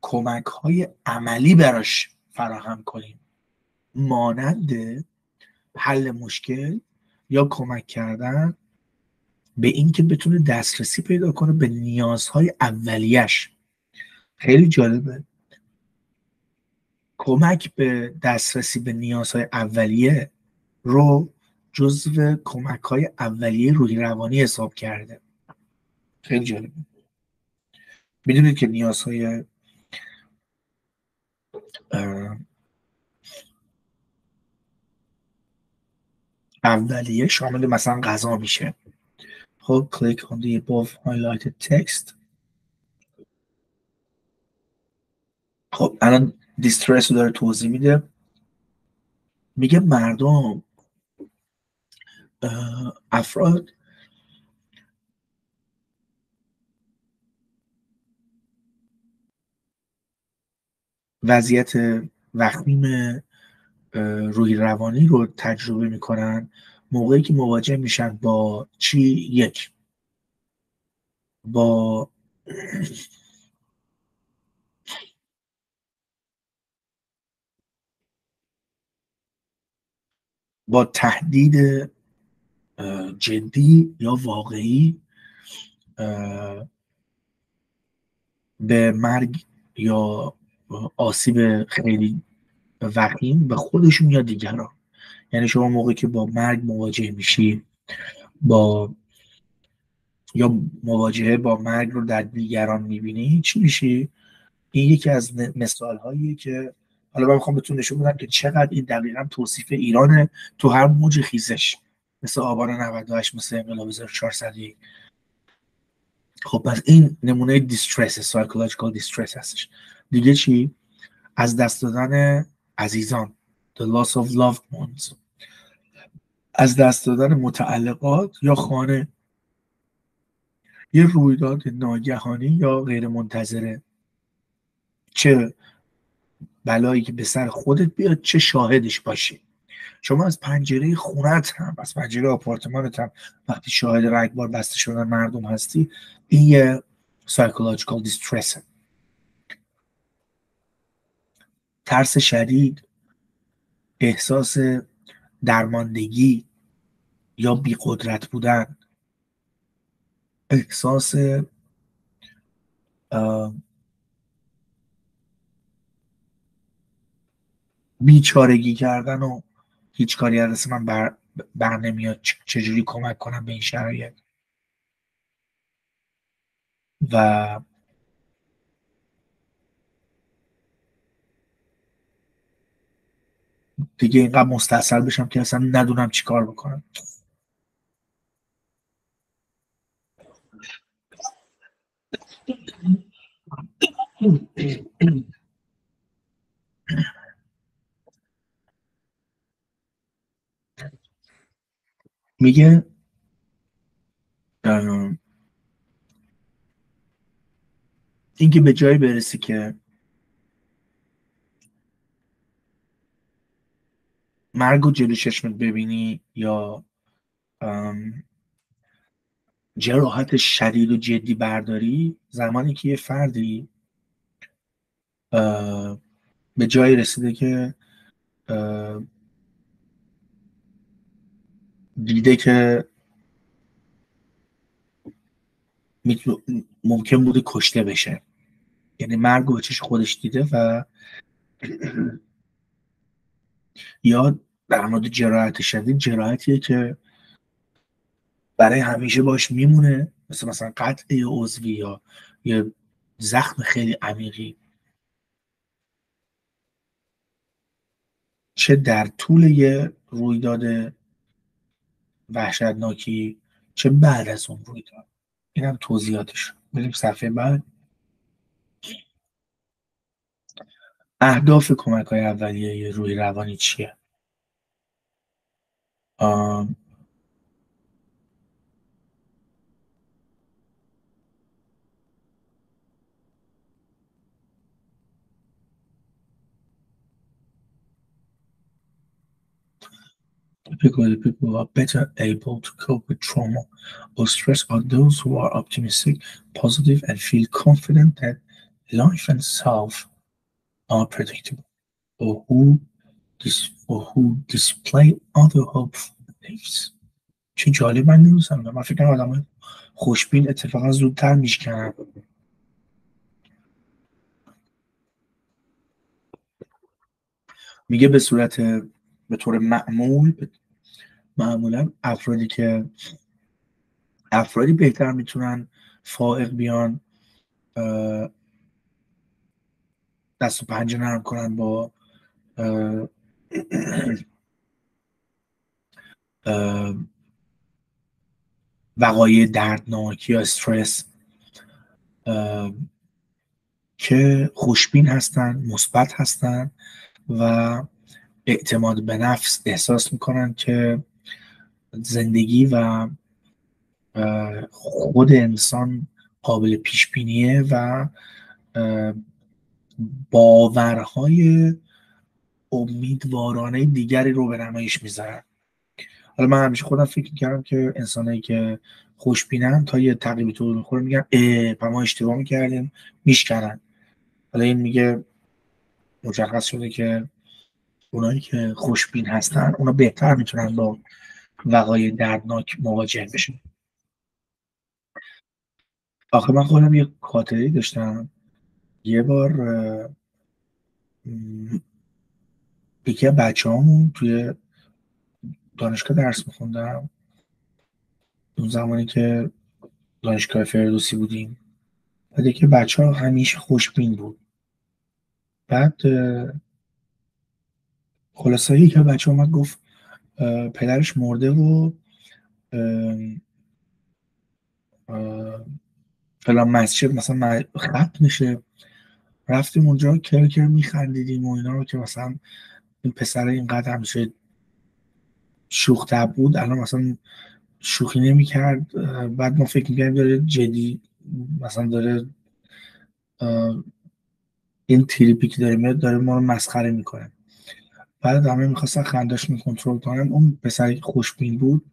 کمک های عملی براش فراهم کنیم. مانند حل مشکل یا کمک کردن به اینکه بتونه دسترسی پیدا کنه به نیازهای اولیش خیلی جالبه. کمک به دسترسی به نیازهای اولیه رو جزو کمک های اولیه روحی روانی حساب کرده. خیلی جالبه. می‌دونید که نیازهای اولیه شامل مثلا غذا میشه. خب click on the above highlighted text. خب الان دیسترس رو داره توضیح میده. میگه مردم افراد وضعیت وخیم روی روانی رو تجربه می‌کنن. موقعی که مواجه میشن با چی؟ یک. با با تهدید جدی یا واقعی به مرگ یا آسیب خیلی وخیم به خودشون یا دیگران. یعنی شما موقعی که با مرگ مواجه میشی با یا مواجهه با مرگ رو در دیگران می‌بینی چی میشی؟ این یکی از مثال هایی که حالا من می‌خوام بهتون نشون بدم که چقدر این دقیقا توصیف ایرانه تو هر موج خیزش مثل آبان 98 مثل انقلاب 1400 خب پس این نمونه دیسترس سایکولوژیکال دیسترس هستش. دیگه چی؟ از دست دادن عزیزان the loss of loved ones. از دست دادن متعلقات یا خانه؟ یه رویداد ناگهانی یا غیر منتظره چه بلایی که به سر خودت بیاد چه شاهدش باشی؟ شما از پنجره خونت هم از پنجره آپارتمانت هم وقتی شاهد رگبار بسته شدن مردم هستی این یه سایکولوژیکال دیسترس ترس شدید احساس درماندگی یا بیقدرت بودن. احساس بیچارگی کردن و هیچ کاری از من بر, بر نمیاد. چجوری کمک کنم به این شرایط؟ و دیگه اینقدر مستصل بشم که اصلا ندونم چی کار بکنم. میگه اینکه به جایی برسی که مرگ و جلو چشمت ببینی یا جراحت شدید و جدی برداری زمانی که یه فردی به جایی رسیده که دیده که ممکن بوده کشته بشه. یعنی مرگ و چش خودش دیده و یا در مورد جراحت شدید جراحتیه که برای همیشه باش میمونه. مثل مثلا قطع عضوی یا یه زخم خیلی عمیقی. چه در طول یه رویداد وحشتناکی چه بعد از اون رویداد. اینم توضیحاتش. بریم صفحه بعد. اهداف کمک های اولیه روی روانی چیه Typically, people who are better able to cope with trauma or stress are those who are optimistic, positive, and feel confident that life and self are predictable, or who, dis- or who display other hopeful beliefs. چه جالب من نمی‌دونستم. من فکر کنم آدم خوشبین اتفاقا زودتر میشکنن میگه به صورت به طور معمول معمولا افرادی که افرادی بهتر می‌تونن فائق بیان دست و پنجه نرم کنن با وقایع دردناک یا استرس که خوشبین هستن مثبت هستن و اعتماد به نفس احساس می‌کنن که زندگی و خود انسان قابل پیش بینیه و باورهای امیدوارانه دیگری رو به نمایش می‌ذارن. حالا من همیشه خودم فکر کردم که انسانایی که خوشبینن تا یه تقریبی تو می‌خوره میگن اه ما اشتباه می‌کردیم میشکنن. حالا این میگه مشخص شده که اونایی که خوشبین هستن اونا بهتر می‌تونن با وقایع دردناک مواجه بشن. آخه من خودم یه خاطری داشتم. یه بار یکی از بچه همون توی دانشگاه درس میخوندم. اون زمانی که دانشگاه فردوسی بودیم. بعد یکی بچه ها همیشه خوشبین بود. بعد خلاصه یکی بچه اومد گفت پدرش مرده و فلان مسجد مثلا خط میشه. رفتیم اونجا کرکر میخندیدیم و اینا رو که مثلا این پسر اینقدر همیشه شوخ بود الان مثلا شوخی نمی‌کرد. بعد ما فکر می‌کردیم داره جدی مثلا داره این تریپی که داره میاد داره ما رو مسخره می‌کنه. بعد همه می‌خواستن خنداش کنترل کنن. اون پسری که خوشبین بود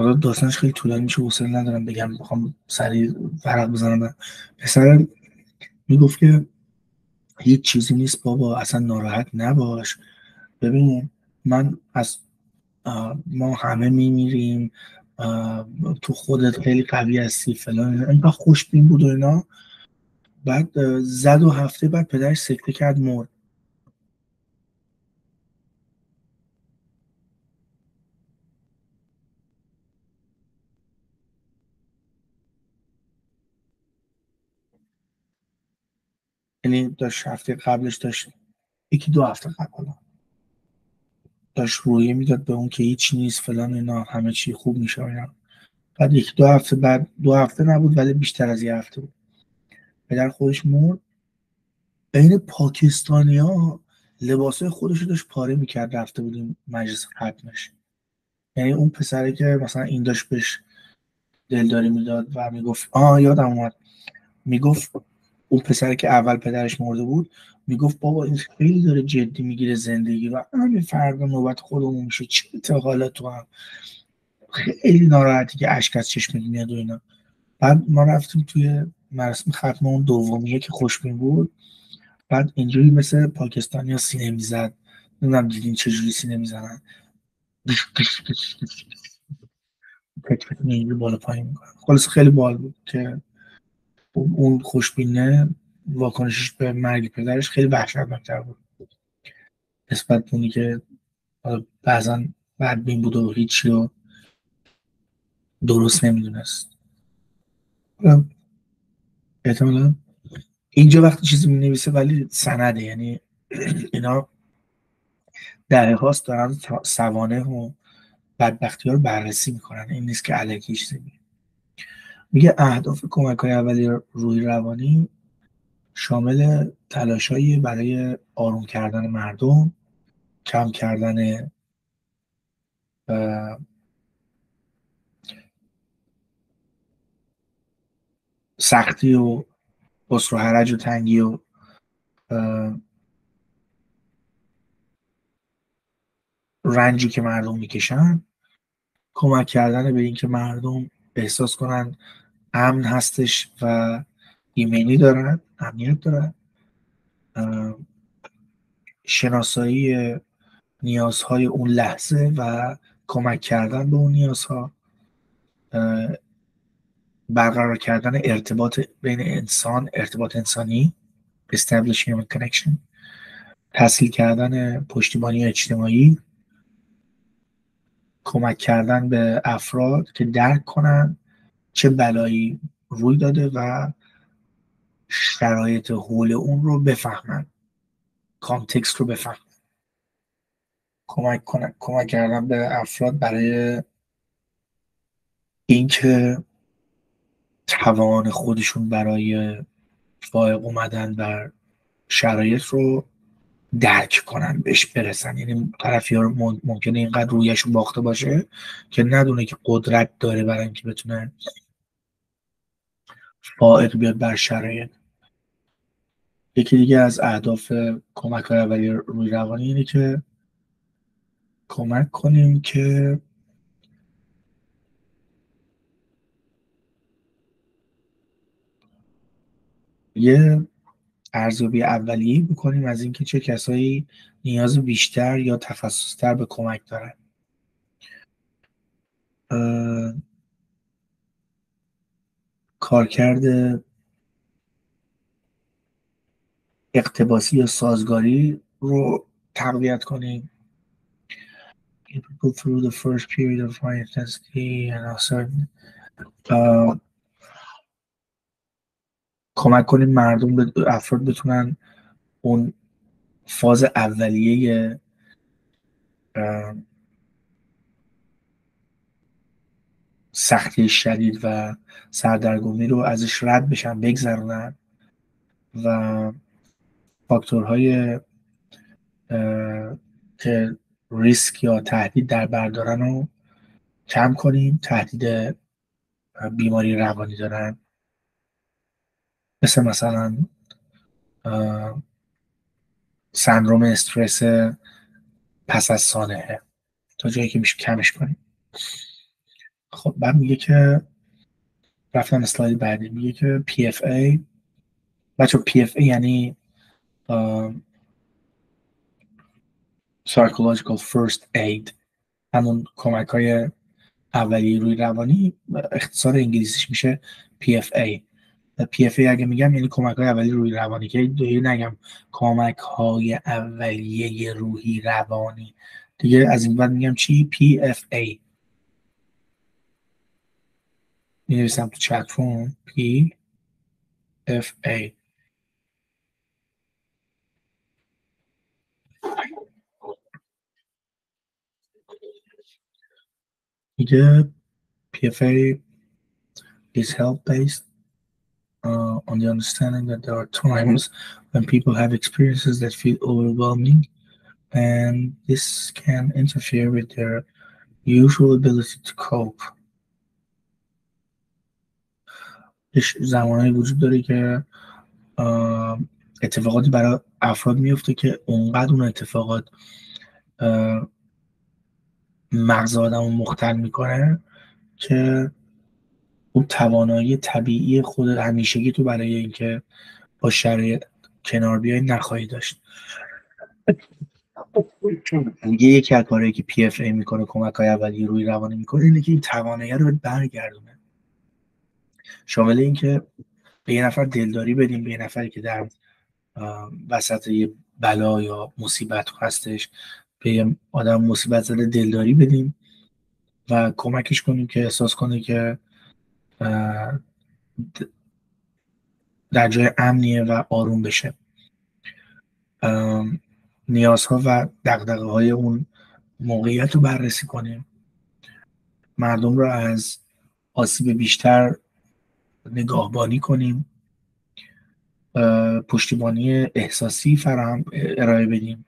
حالا داستانش خیلی طولانی میشه حوصله ندارم بگم بخوام سریع ورق بزنم. پسر می‌گفت که هیچ چیزی نیست بابا اصلا ناراحت نباش. ببین من از ما همه میمیریم تو خودت خیلی قوی هستی فلان. اینقدر خوشبین بود و اینا. بعد زد و هفته بعد پدرش سکته کرد مرد یعنی داشت هفته قبلش داشت یکی دو هفته قبل داشت رویه می‌داد به اون که هیچ نیست فلان اینا همه چی خوب میشه اینا. بعد یک دو هفته بعد دو هفته نبود ولی بیشتر از یه هفته بود. پدر خودش مرد. بین پاکستانی ها لباسه خودش داشت پاره می‌کرد رفته بودیم مجلس ختمش. یعنی اون پسره که مثلا این داشت بهش دلداری می‌داد و می‌گفت آه یادم اومد. می‌گفت اون پسره که اول پدرش مرده بود می‌گفت بابا این خیلی داره جدی می‌گیره زندگی و همین فردا نوبت خودمون میشه. چه حالت تو هم؟ خیلی ناراحتی که اشک از چشمت میاد و اینا. بعد ما رفتیم توی مراسم ختم اون دومیه که خوشبین بود. بعد اینجوری مثل پاکستانی ها سینه می‌زد. نمی‌دونم دیدین چجوری سینه می‌زنن. بالا پایین می‌کنن. خلاص خیلی بال بود که اون خوشبینه واکنشش به مرگ پدرش خیلی وحشتناکتر بود. نسبت به اونی که بعضا بدبین بود و هیچی رو درست نمی‌دونست. احتمالا اینجا وقتی چیزی می نویسه ولی سنده یعنی اینا دهه هاست دارن سوانه و بدبختی ها رو بررسی می‌کنن. این نیست که علیکی چیزی میگه اهداف کمک های اولی روی روانی شامل تلاشایی برای آروم کردن مردم کم کردن سختی و بسر و حرج و تنگی و رنجی که مردم می‌کشن کمک کردن به اینکه مردم احساس کنن امن هستش و ایمنی دارن امنیت دارن. شناسایی نیازهای اون لحظه و کمک کردن به اون نیازها. برقرار کردن ارتباط بین انسان ارتباط انسانی establish human connection تحصیل کردن پشتیبانی اجتماعی کمک کردن به افراد که درک کنن. چه بلایی روی داده و شرایط حول اون رو بفهمن. کانتکست رو بفهمن. کمک کنن کمک کردن به افراد برای اینکه توان خودشون برای فائق اومدن بر شرایط رو درک کنن بهش برسن. یعنی طرفی ها ممکنه اینقدر رویشون باخته باشه که ندونه که قدرت داره برای اینکه بتونه فائق بیاد بر شرایط. یکی دیگه از اهداف کمک های اولی روی روانی اینه که کمک کنیم که یه ارزیابی اولیه بکنیم از اینکه چه کسایی نیاز بیشتر یا تخصصتر به کمک دارن. کارکرد اقتباسی یا سازگاری رو تقویت کنیم. Through the first period of high intensity and کمک کنیم مردم به افراد بتونن اون فاز اولیه سختی شدید و سردرگمی رو ازش رد بشن بگذرونن و فاکتورهای که ریسک یا تهدید در بردارن رو کم کنیم تهدید بیماری روانی دارن. مثل مثلا سندروم استرس پس از سانحه. تا جایی که میشه کمش کنیم. خب بعد میگه که رفتن اسلاید بعدی. میگه که PFA بچه PFA یعنی psychological first aid. همون کمک های اولی روی روانی اختصار انگلیسیش میشه PFA ای اگه میگم یعنی کمک های اولیه روحی روانی. که دیگه نگم کمک های اولیه روحی روانی. دیگه از این بعد میگم چی؟ پی You just have to check form P F A. PFA is help based uh, on the understanding that there are times when people have experiences that feel overwhelming and this can interfere with their usual ability to cope. زمانی وجود داره که اتفاقاتی برای افراد میفته که اونقدر اون اتفاقات مغز آدم رو مختل می‌کنه که اون توانایی طبیعی خود همیشگی تو برای اینکه با شرایط کنار بیای نخواهی داشت. یه یکی از کارهایی که پی اف ای می‌کنه کمک های اولیه روی روانی می‌کنه اینه که این توانایی رو برگردونه. شامل اینکه به یه نفر دلداری بدیم به یه نفری که در وسط یه بلا یا مصیبت هستش به یه آدم مصیبت زده دلداری بدیم و کمکش کنیم که احساس کنه که در جای امنیه و آروم بشه. نیازها و دقدقه های اون موقعیت رو بررسی کنیم. مردم رو از آسیب بیشتر نگاهبانی کنیم. پشتیبانی احساسی فراهم ارائه بدیم.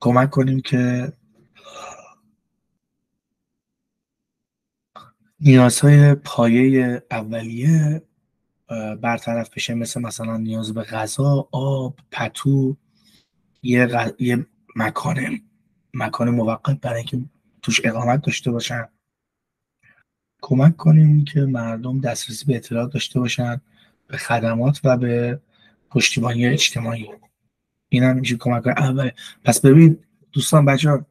کمک کنیم که نیازهای پایه اولیه برطرف بشه. مثل مثلا نیاز به غذا آب پتو یه, غ... یه مکان مکان موقت برای اینکه توش اقامت داشته باشن. کمک کنیم که مردم دسترسی به اطلاعات داشته باشن به خدمات و به پشتیبانی اجتماعی. این هم میشه کمک های اول پس ببین دوستان بچه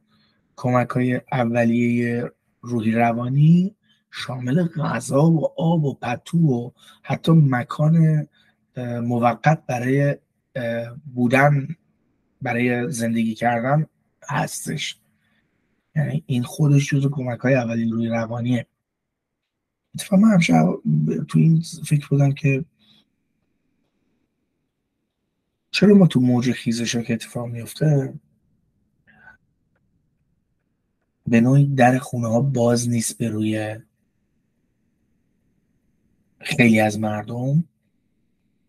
کمک های اولیه روحی روانی شامل غذا و آب و پتو و حتی مکان موقت برای بودن برای زندگی کردن هستش. یعنی این خودش جزو کمک های اولی روی روانیه. اتفاقا من همیشه تو این فکر بودم که چرا ما تو موج خیزش ها که اتفاق میفته به نوعی در خونه ها باز نیست به روی خیلی از مردم.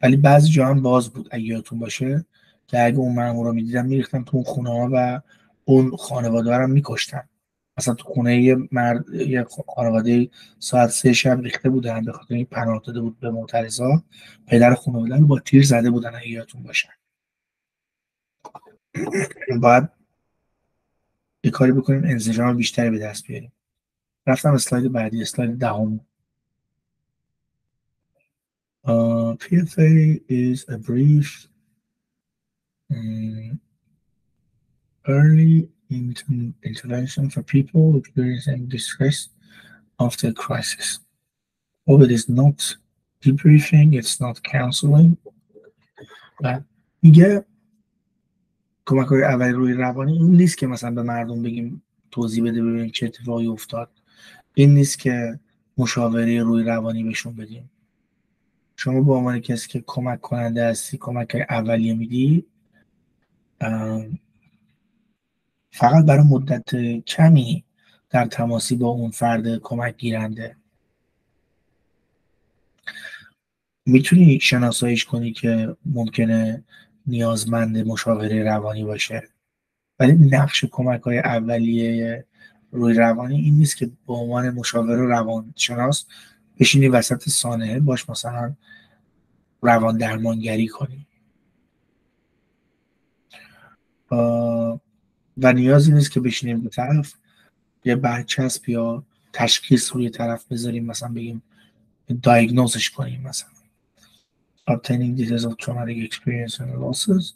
ولی بعضی جا هم باز بود. اگه یادتون باشه که اگه اون مامور رو می‌دیدن میریختن تو اون خونه ها و اون خانواده رو میکشتن. مثلا تو خونه یه مرد یه خانواده ساعت سه شب ریخته بودن به خاطر این پناه داده بود به معترضا. پدر خانواده رو با تیر زده بودن اگه یادتون باشه. باید یه کاری بکنیم انسجام بیشتری به دست بیاریم. رفتم اسلاید بعدی اسلاید دهم. Uh, PFA is a brief um, early inter intervention for people experiencing distress after a crisis. It is not debriefing, it's not counseling. میگه کمک های اولی روی روانی این نیست که مثلا به مردم بگیم توضیح بده ببینیم چه اتفاقی افتاد این نیست که مشاوره روی روانی بهشون بدیم شما به عنوان کسی که کمک کننده هستی کمک اولیه میدی فقط برای مدت کمی در تماسی با اون فرد کمک گیرنده. می‌تونی شناساییش کنی که ممکنه نیازمند مشاوره روانی باشه؟ ولی نقش کمک های اولیه روی روانی این نیست که به عنوان مشاور روانشناس بشینی وسط سانحه باش مثلا روان درمانگری کنی. و نیازی نیست که بشینیم به طرف. یه برچسب یا تشخیص روی طرف بذاریم مثلا بگیم دایگنوزش کنیم مثلا. Obtaining details of traumatic experience and losses.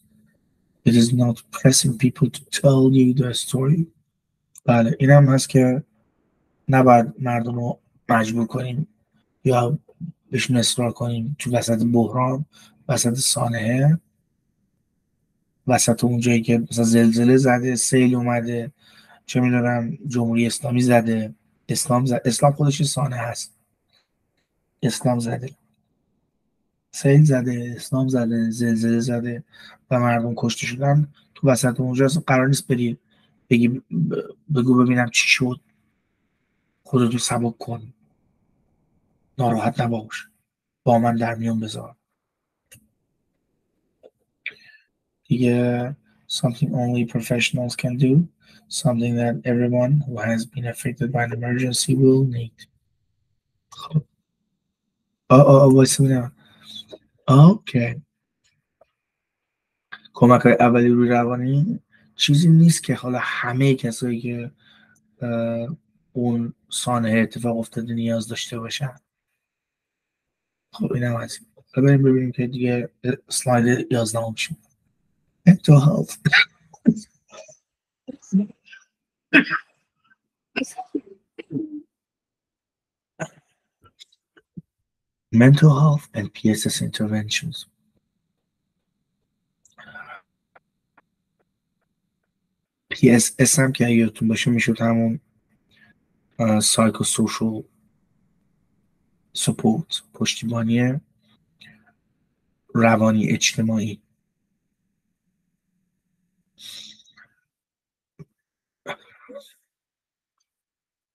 It is not pressing people to tell you the story. بله این هم هست که نباید مردم رو مجبور کنیم یا بهشون اصرار کنیم تو وسط بحران وسط سانحه وسط اون جایی که مثلا زلزله زده سیل اومده چه می‌دونم جمهوری اسلامی زده. اسلام زده اسلام خودش سانه هست اسلام زده. سیل زده اسلام زده زلزله زده و مردم کشته شدن. تو وسط اونجا قرار نیست بری بگی بگو ببینم چی شد. خودتو سبک کن. ناراحت نباش. با من در میون بذار. دیگه something only professionals can do. Something that everyone who has been affected by an emergency will need. خب آه آه اوکی کمک های اولی روی روانی چیزی نیست که حالا همه کسایی که اون سانه اتفاق افتاده نیاز داشته باشن. خب این هم از بریم ببینیم که دیگه سلاید یازدهم چی mental health. Mental health and PSS interventions. PSS هم که یادتون باشه می‌شد همون سایکوسوشال سپورت پشتیبانی روانی اجتماعی.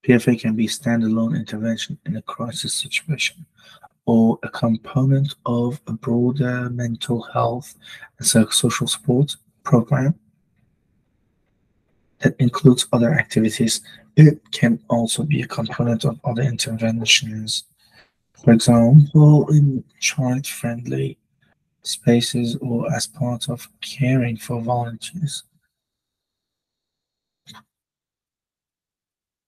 PFA can be standalone intervention in a crisis situation or a component of a broader mental health and social support program that includes other activities. It can also be a component of other interventions For example, in child-friendly spaces or as part of caring for volunteers.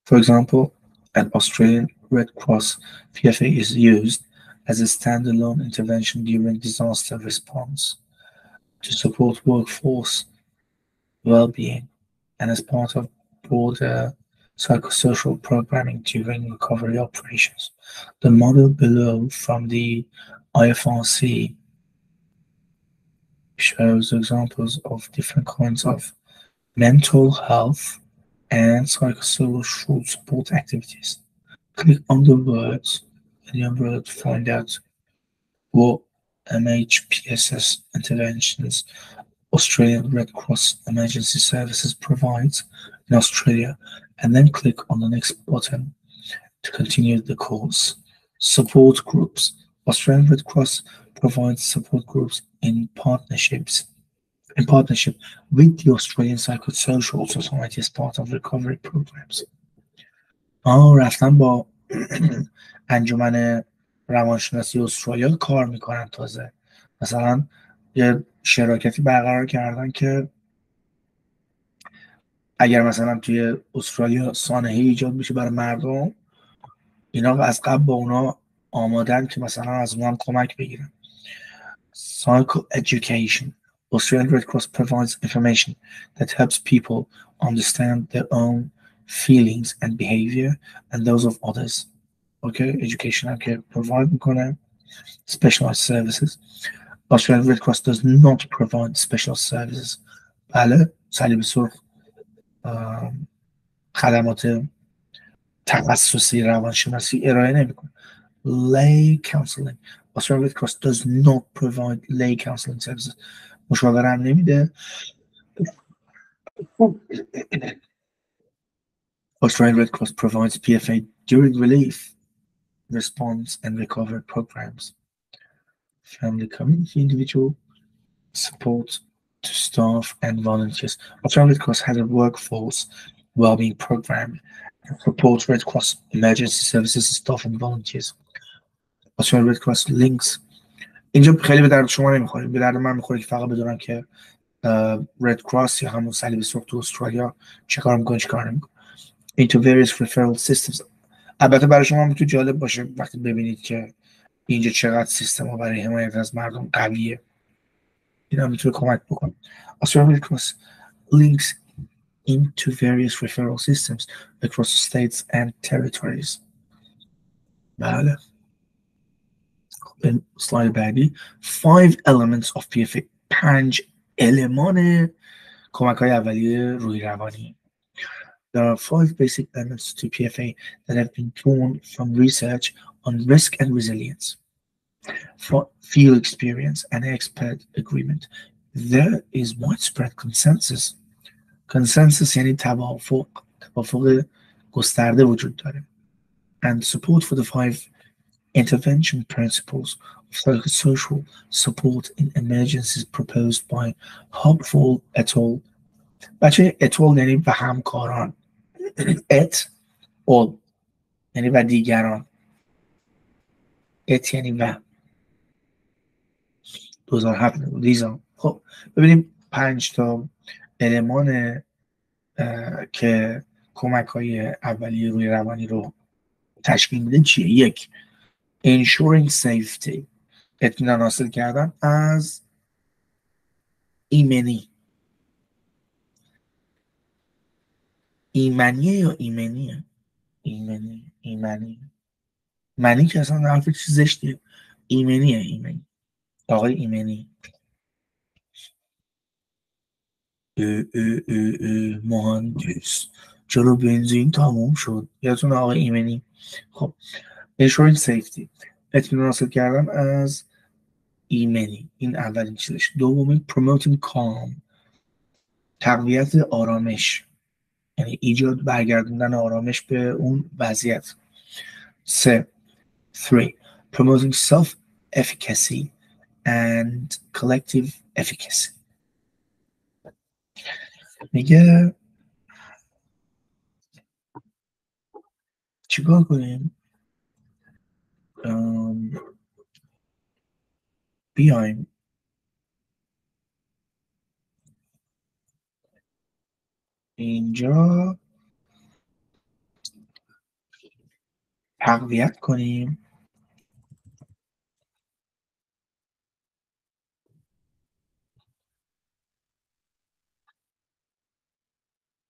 For example, at Australian Red Cross, PFA is used as a standalone intervention during disaster response to support workforce well-being and as part of broader psychosocial programming during recovery operations. The model below from the IFRC shows examples of different kinds of mental health and psychosocial support activities. Click on the words the umbrella to find out what MHPSS interventions Australian Red Cross Emergency Services provides in Australia and then click on the next button to continue the course. Support groups. Australian Red Cross provides support groups in partnerships in partnership with the Australian Psychosocial Society as part of recovery programs. آه رفتن با انجمن روانشناسی استرالیا کار می‌کنن تازه. مثلا یه شراکتی برقرار کردن که اگر مثلا توی استرالیا سانحه ایجاد بشه برای مردم اینا از قبل با اونا آمادن که مثلا از اونها هم کمک بگیرن. Psycho education. Australian Red Cross provides information that helps people understand their own feelings and behavior and those of others. Okay, education هم که provide میکنه specialized services. Australian Red Cross does not provide special services. بله صلیب سرخ خدمات تخصصی روانشناسی ارائه نمیکنه lay counseling Australian Red Cross does not provide lay counseling services مشاوره هم نمیده Australian Red Cross provides PFA during relief, response, and recovery programs. Family, community, individual support to staff and volunteers. Australian Red Cross has a workforce well-being program that supports Red Cross emergency services staff and volunteers. Australian Red Cross links اینجا خیلی به درد شما نمی‌خوره. به درد من می‌خوره که فقط بدونم که رد کراس یا همون صلیب سرخ تو استرالیا چه کار می‌کنه چه کار نمی‌کنه. Into various referral systems. البته برای شما می‌تونه جالب باشه وقتی ببینید که اینجا چقدر سیستم ها برای حمایت از مردم قویه. اینا می‌تونه کمک بکنه. Australian Red Cross links into various referral systems across states and territories. بله. سلاید بعدی five elements of PFA پنج المان کمک های اولیه روی روانی There are five basic elements to PFA that have been drawn from research on risk and resilience, for field experience and expert agreement. There is widespread consensus. Consensus یعنی توافق توافق گسترده وجود داره. And support for the five intervention principles of psychosocial support in emergencies proposed by Hopeful et al. بچه اتول یعنی و همکاران ات all یعنی و دیگران ات یعنی و 2007 دیزا خب ببینیم پنج تا المان که کمک های اولیه روی روانی رو تشکیل میده چیه؟ یک ensuring safety. اطمینان حاصل کردن از ایمنی. ایمنیه یا ایمنیه؟ ایمنی ایمنی. منی که اصلا حرف چیز زشتیه؟ ایمنیه ایمنی. آقای ایمنی. اه اه اه مهندس. چرا بنزین تموم شد. یادتون آقای ایمنی؟ خب. Ensuring safety. اطمینان حاصل کردن از ایمنی این اولین چیزش. دومین promoting calm. تقویت آرامش. یعنی ایجاد برگردوندن آرامش به اون وضعیت. سه. Three. Promoting self efficacy and collective efficacy. میگه چیکار کنیم؟ بیایم. اینجا تقویت کنیم.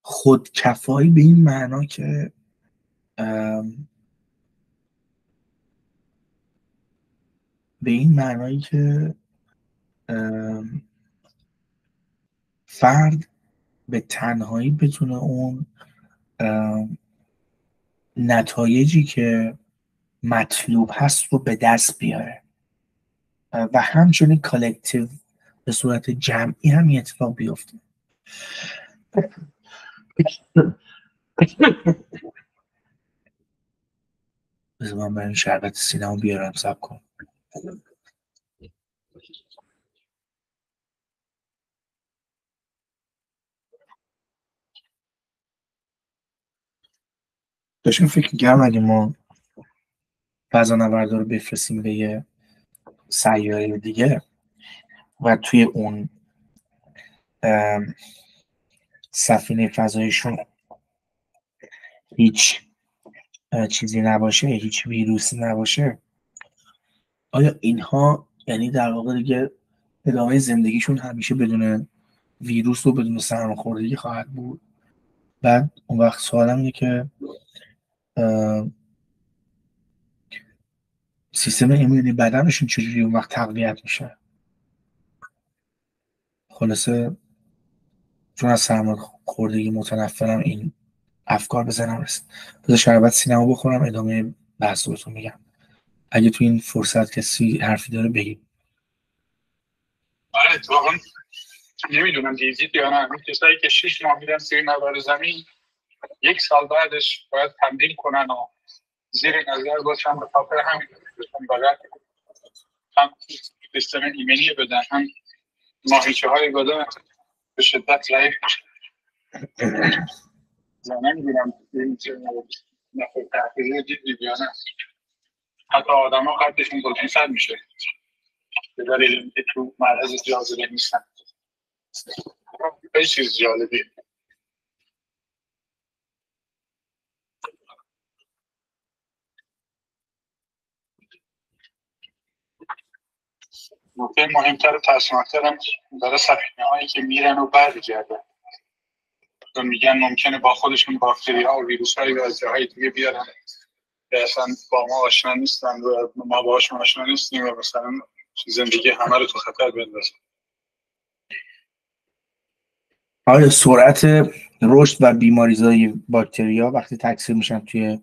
خودکفایی به این معنا که به این معنایی که فرد به تنهایی بتونه اون نتایجی که مطلوب هست رو به دست بیاره. و همچنین collective به صورت جمعی هم این اتفاق بیفته. بذار من برای شربت سینمو بیارم سب کن. داشتم فکر می‌کردم اگه ما فضانوردا رو بفرستیم به یه سیاره دیگه و توی اون سفینه فضایشون هیچ چیزی نباشه هیچ ویروسی نباشه آیا اینها یعنی در واقع دیگه ادامه زندگیشون همیشه بدون ویروس و بدون سرماخوردگی خواهد بود؟ بعد اون وقت سوالم اینه که سیستم ایمنی بدنشون چجوری اون وقت تقویت میشه؟ خلاصه چون از خوردگی متنفرم این افکار بزنم رسید بذار شربت سینما بخورم ادامه بحث بهتون میگم. اگه تو این فرصت کسی حرفی داره بگیم. آره اتفاقا نمی‌دونم دیدید یا نه. کسایی که شیش ماه میرن زیر نوار زمین یک سال بعدش باید تمرین کنن و زیر نظر باشن به خاطر همین باید هم سیستم ایمنی بدن هم ماهیچه های بدن به شدت ضعیف نمی‌دونم این نفر تحقیقی دیدید یا نه. حتی آدم ها قدشون بلند میشه. به دلیل اینکه تو معرض جاذبه نیستن. خیلی چیز جالبی نکته مهمتر و ترسناکتر هم برای سفینه هایی که میرن و برگردن و میگن ممکنه با خودشون باکتری ها و ویروس هایی از جاهای دیگه بیارن. که اصلا با ما آشنا نیستن و ما باشون آشنا نیستیم و مثلا زندگی همه رو تو خطر بندازن آره سرعت رشد و بیماریزای باکتریا وقتی تکثیر میشن توی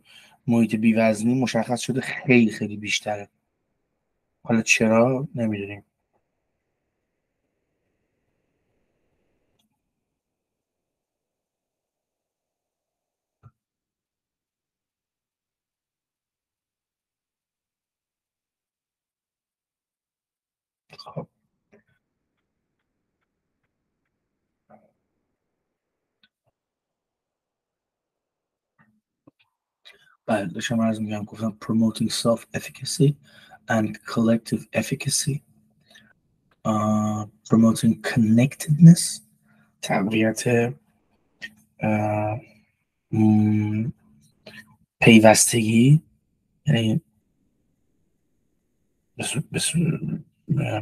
محیط بیوزنی مشخص شده خیلی خیلی بیشتره؟ حالا چرا؟ نمی‌دونیم. بله داشتم عرض میگم گفتم promoting self efficacy and collective efficacy uh, promoting connectedness تقویت uh, پیوستگی یعنی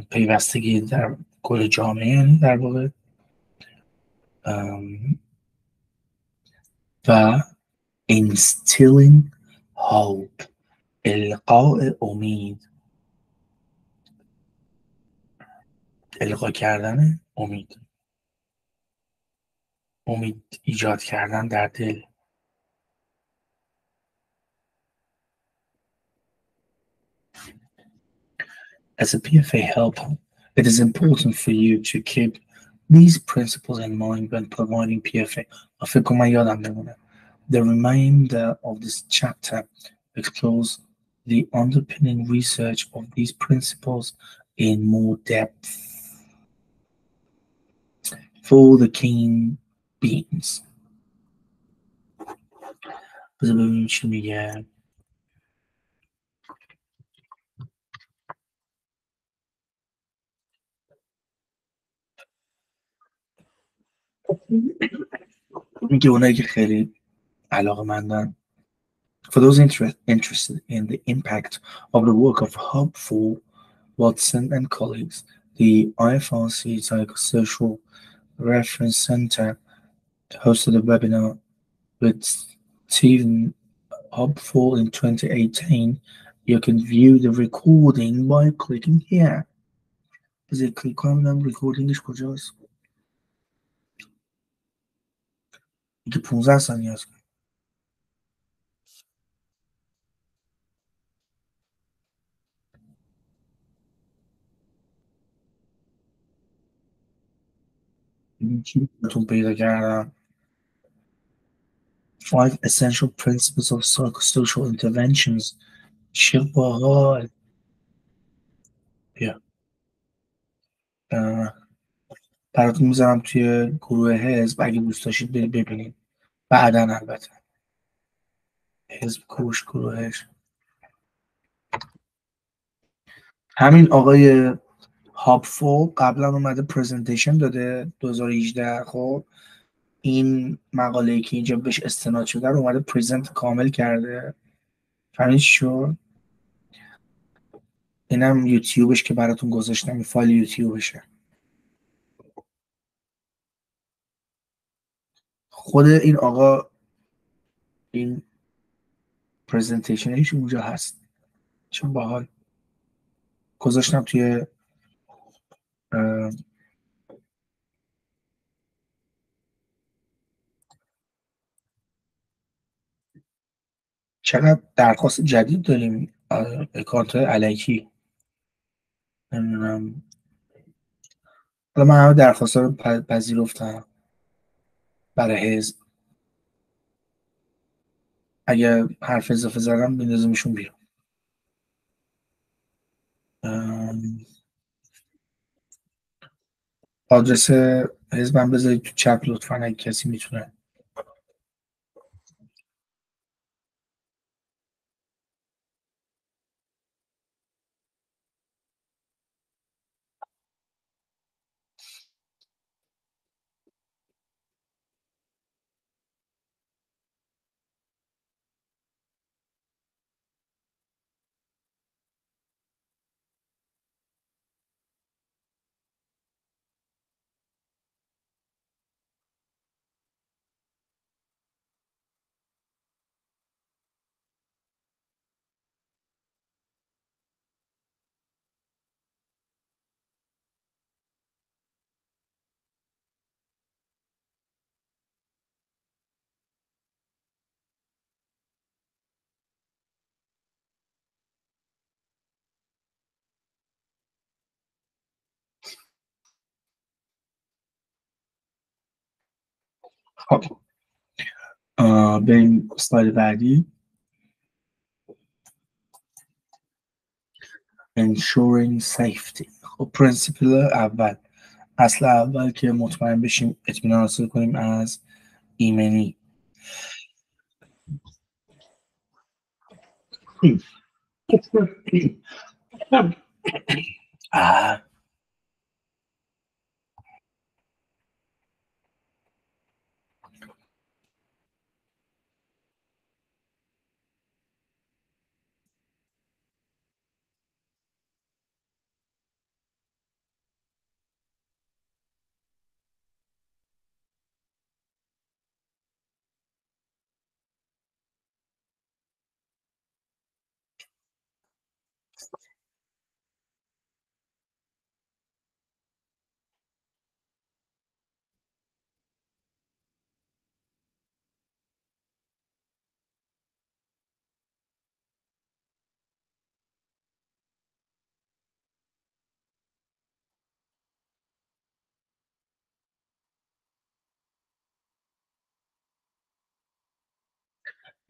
پیوستگی در کل جامعه یعنی در واقع و instilling hope القاء امید القا کردن امید امید ایجاد کردن در دل As a PFA helper, it is important for you to keep these principles in mind when providing PFA. The remainder of this chapter explores the underpinning research of these principles in more depth. For the keen beings. بذار ببینیم چی میگه میگه اونایی که خیلی علاقه مندن For those interest, interested in the impact of the work of Hopeful, Watson and colleagues, the IFRC Psychosocial Reference Center hosted a webinar with Stephen Hopeful in 2018. You can view the recording by clicking here. Is it click on them recording is کجاست؟ که 15 ثانیه است چی بهتون پیدا کردم. Five essential principles of psychosocial interventions. چه باحال بیا. براتون می‌ذارم توی گروه حزب. اگه دوست داشتید برید ببینید. بعدا البته. حزب کوش گروهش. همین آقای هاپفو قبلا اومده پرزنتیشن داده 2018 خب. این مقاله که اینجا بهش استناد شده رو اومده پرزنت کامل کرده. فهمید شد؟ اینم یوتیوبش که براتون گذاشتم این فایل یوتیوبشه. خود این آقا این پرزنتیشنش اونجا هست. چون باحال. گذاشتم توی چقدر درخواست جدید داریم اکانت علکی؟ نمی‌دونم. حالا من همه درخواست رو پذیرفتم. برای حزب. اگر حرف اضافه زدم بندازمشون بیرون. آدرس حزبم بذارید تو چپ لطفا اگه کسی می‌تونه خب بریم slide بعدی ensuring safety. خب principle اول اصل اول که مطمئن بشیم اطمینان حاصل کنیم از ایمنی آه.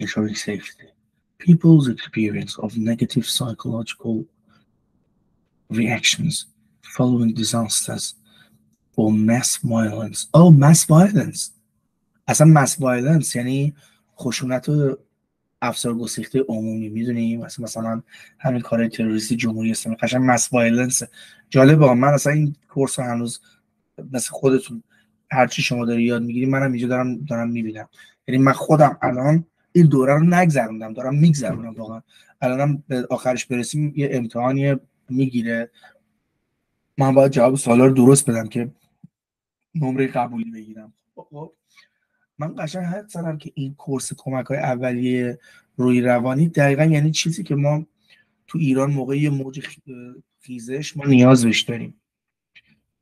Ensuring safety. People's experience of negative psychological reactions following disasters or mass violence. Oh, mass violence. اصلا mass violence یعنی خشونت و افسار گسیخته عمومی می‌دونیم مثلا مثلا همین کار تروریستی جمهوری اسلامی قشنگ mass violence جالبه من اصلا این کورس هنوز مثل خودتون هرچی شما داری یاد می‌گیری منم اینجا دارم دارم می‌بینم یعنی من خودم الان این دوره رو نگذروندم دارم میگذرونم واقعا. الانم به آخرش برسیم یه امتحانی می‌گیره. من باید جواب سوالا رو درست بدم که نمره قبولی بگیرم. خب، من قشنگ حد زدم که این کورس کمک های اولیه روی روانی دقیقا یعنی چیزی که ما تو ایران موقع یه موج خیزش ما نیاز بهش داریم.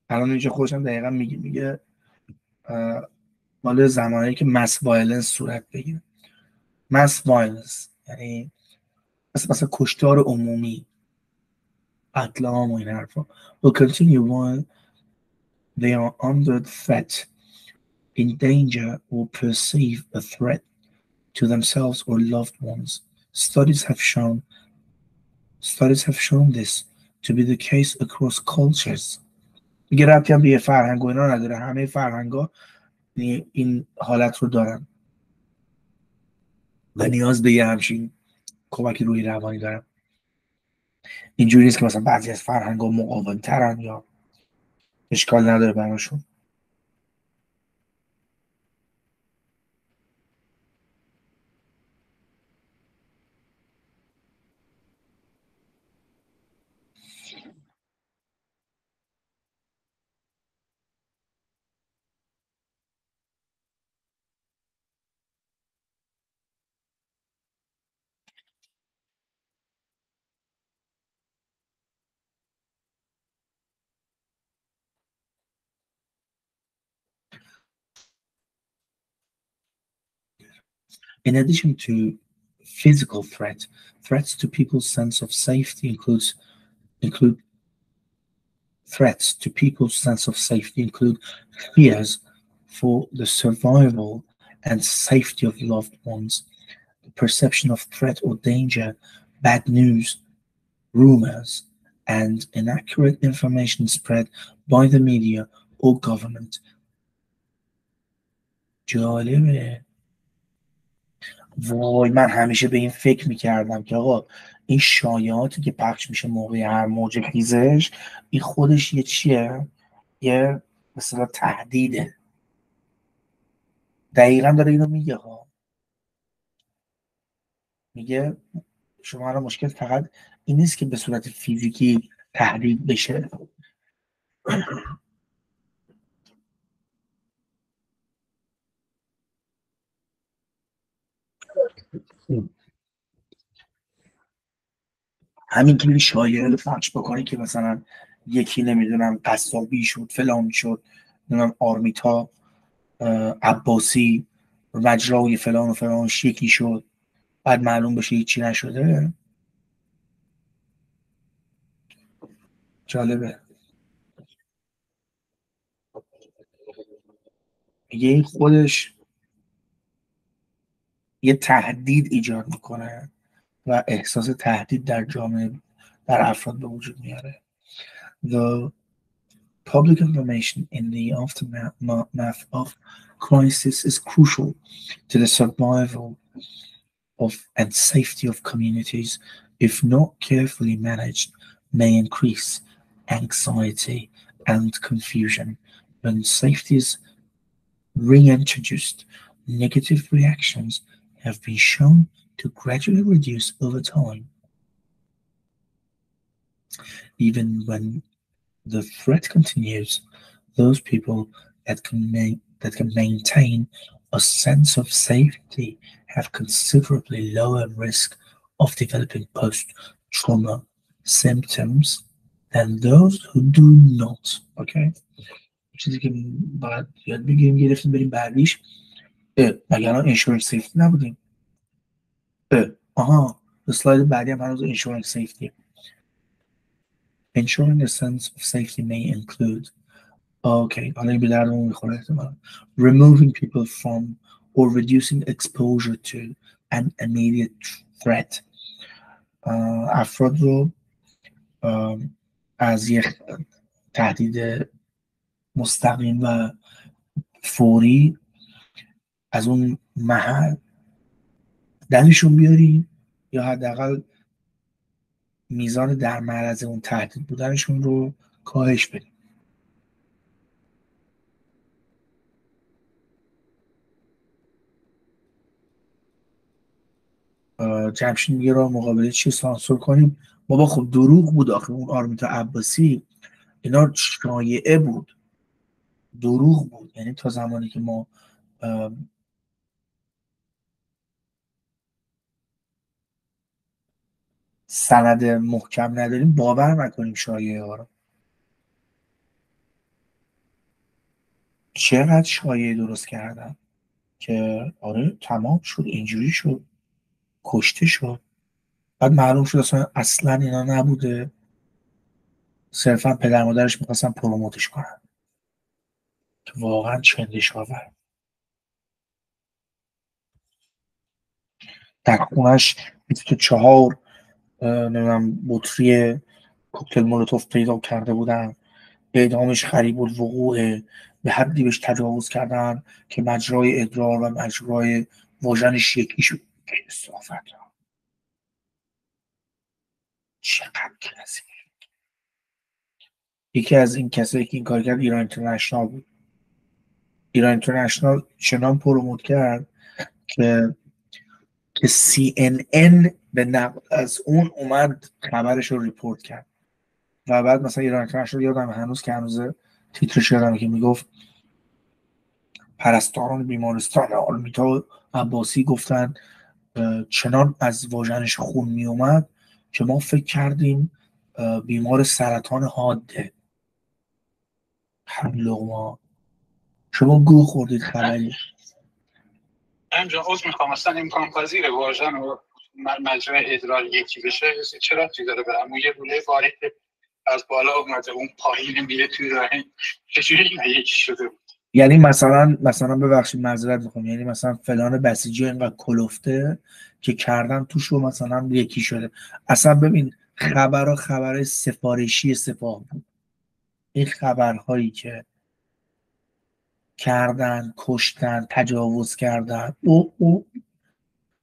الان اینجا خودشم دقیقا میگه میگه مال زمانی که mass violence صورت بگیره. mass violence یعنی مثل مثلا کشتار عمومی قتل و این حرفا will continue while they are under threat in danger or perceive a threat to themselves or loved ones studies have shown studies have shown this to be the case across cultures دیگه ربطی هم به فرهنگ و اینا نداره همه فرهنگ ها این حالت رو دارن و نیاز به یه همچین کمکی روی روانی دارن اینجوری نیست که مثلا بعضی از فرهنگ ها مقاوم ترن یا اشکال نداره براشون. In addition to physical threat, threats to people's sense of safety includes include threats to people's sense of safety include fears for the survival and safety of loved ones, the perception of threat or danger, bad news, rumors, and inaccurate information spread by the media or government. جالبه وای من همیشه به این فکر می‌کردم که آقا این شایعاتی که پخش میشه موقع هر موج خیزش این خودش یه چیه؟ یه مثلا تهدیده. دقیقا داره اینو میگه ها میگه شما را مشکل فقط این نیست که به صورت فیزیکی تهدید بشه. همین که شایعه رو پخش بکنی که مثلا یکی نمی‌دونم قصابی شد فلان شد نمی‌دونم آرمیتا عباسی مجرای فلان و فلان یکی شد بعد معلوم بشه هیچی نشده. جالبه. یه خودش یه تهدید ایجاد میکنه و احساس تهدید در جامعه در افراد به وجود میاره the public information in the aftermath of crisis is crucial to the survival of and safety of communities if not carefully managed may increase anxiety and confusion when safety is reintroduced negative reactions have been shown to gradually reduce over time. Even when the threat continues, those people that can make that can maintain a sense of safety have considerably lower risk of developing post-trauma symptoms than those who do not. Okay. چیزی که باید یاد بگیریم گرفتیم بریم بعدیش مگر انشورنس سیفتی نبودیم آها اسلاید بعدی هم هنوز insurance safety ensuring a sense of safety may include okay حالا این به دردمون می‌خوره removing people from or reducing exposure to an immediate threat افراد رو از یک تهدید مستقیم و فوری از اون محل دنشون بیاریم یا حداقل میزان در معرض اون تهدید بودنشون رو کاهش بدیم جمشین میگه را مقابله چی سانسور کنیم. بابا خب دروغ بود آخه اون آرمیتا عباسی. اینا شایعه بود. دروغ بود. یعنی تا زمانی که ما سند محکم نداریم باور نکنیم شایعه ها رو. چقدر شایعه درست کردن که آره تمام شد اینجوری شد کشته شد. بعد معلوم شد اصلا اصلا اینا نبوده. صرفا پدر مادرش می‌خواستن پروموتش کنن. که واقعا چندش آور در خونش 24 نمی‌دونم بطری کوکتل مولوتوف پیدا کرده بودن. اعدامش خریب وقوع به حدی بهش تجاوز کردن که مجرای ادرار و مجرای واژنش یکی شد ساخت چقدر کسی یکی از این کسایی که این کار کرد ایران International بود. ایران International چنان promote کرد که که CNN به نقل از اون اومد خبرش رو report کرد. و بعد مثلا ایران اینترنشنال یادم هنوز که هنوز تیترش یادم که می‌گفت پرستاران بیمارستان آلمیتا عباسی گفتن چنان از واژنش خون می اومد که ما فکر کردیم بیمار سرطان حاده. هر لغما شما گو خوردید خبری؟ همجا عوض می‌خوام. اصلا امکان پذیر واژن و مجموع ادرار یکی بشه چرا چی داره برم؟ اون یه روله باری که از بالا اومده اون پایین میره توی راه. چجوری یکی شده بود؟ یعنی مثلا مثلا ببخشید معذرت می‌خوام. یعنی مثلا فلان بسیجی اینقدر کلفته که کردن توش رو مثلا یکی شده. اصلا ببین خبر خبر سفارشی سپاه بود. این خبرهایی که کردن کشتن تجاوز کردن. او او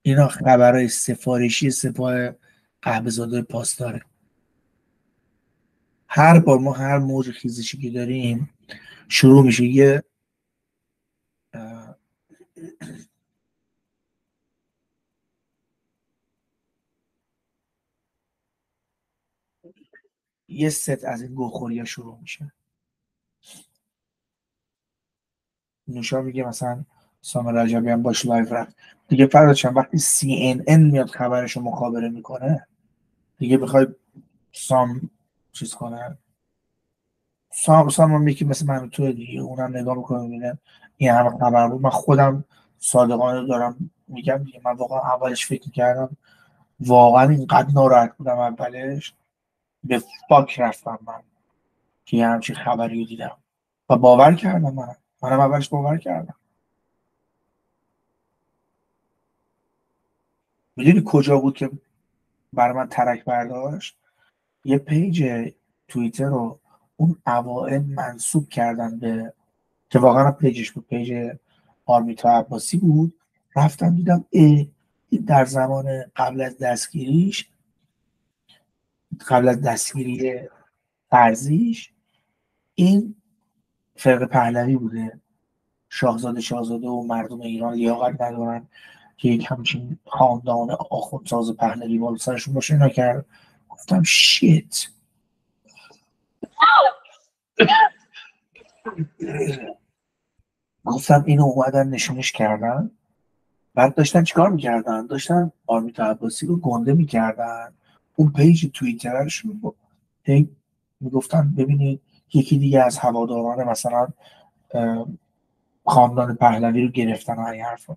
اینا خبرهای سفارشی سپاه قهبزاده پاسداره. هر بار ما هر موج خیزشی که داریم شروع میشه یه یه ست از این گوخوری شروع میشه. نوشا میگه مثلا سام رجبی هم باش لایف رفت. دیگه فردا چند وقتی سی این میاد خبرش رو مخابره می‌کنه دیگه بخوای سام چیز کنه؟ سام سام هم یکی مثل من تو دیگه اونم نگاه می‌کنه می‌بینه این همه خبر بود. من خودم صادقانه دارم میگم دیگه من واقعا اولش فکر کردم واقعا اینقدر ناراحت بودم اولش. به فاک رفتم من که یه همچین خبری رو دیدم. و باور کردم من. منم اولش باور کردم. می‌دونی کجا بود که برای من ترک برداشت؟ یه page توییتر رو اون اوائل منسوب کردن به که واقعا page ش بود. page آرمیتا عباسی بود. رفتم دیدم ای در زمان قبل از دستگیریش قبل از دستگیری فرزیش این فرق پهلوی بوده. شاهزاده شاهزاده و مردم ایران لیاقت ندارن که یک همچین خاندان آخوندساز پهلوی بالا سرشون باشه. نکرد گفتم شیت. گفتم اینو اومدن نشونش کردن. بعد داشتن چیکار می‌کردن؟ داشتن آرمیتا عباسی رو گنده می‌کردن. اون پیج توییترش رو می‌گفتن ببینید یکی دیگه از هواداران مثلا خاندان پهلوی رو گرفتن های حرفا.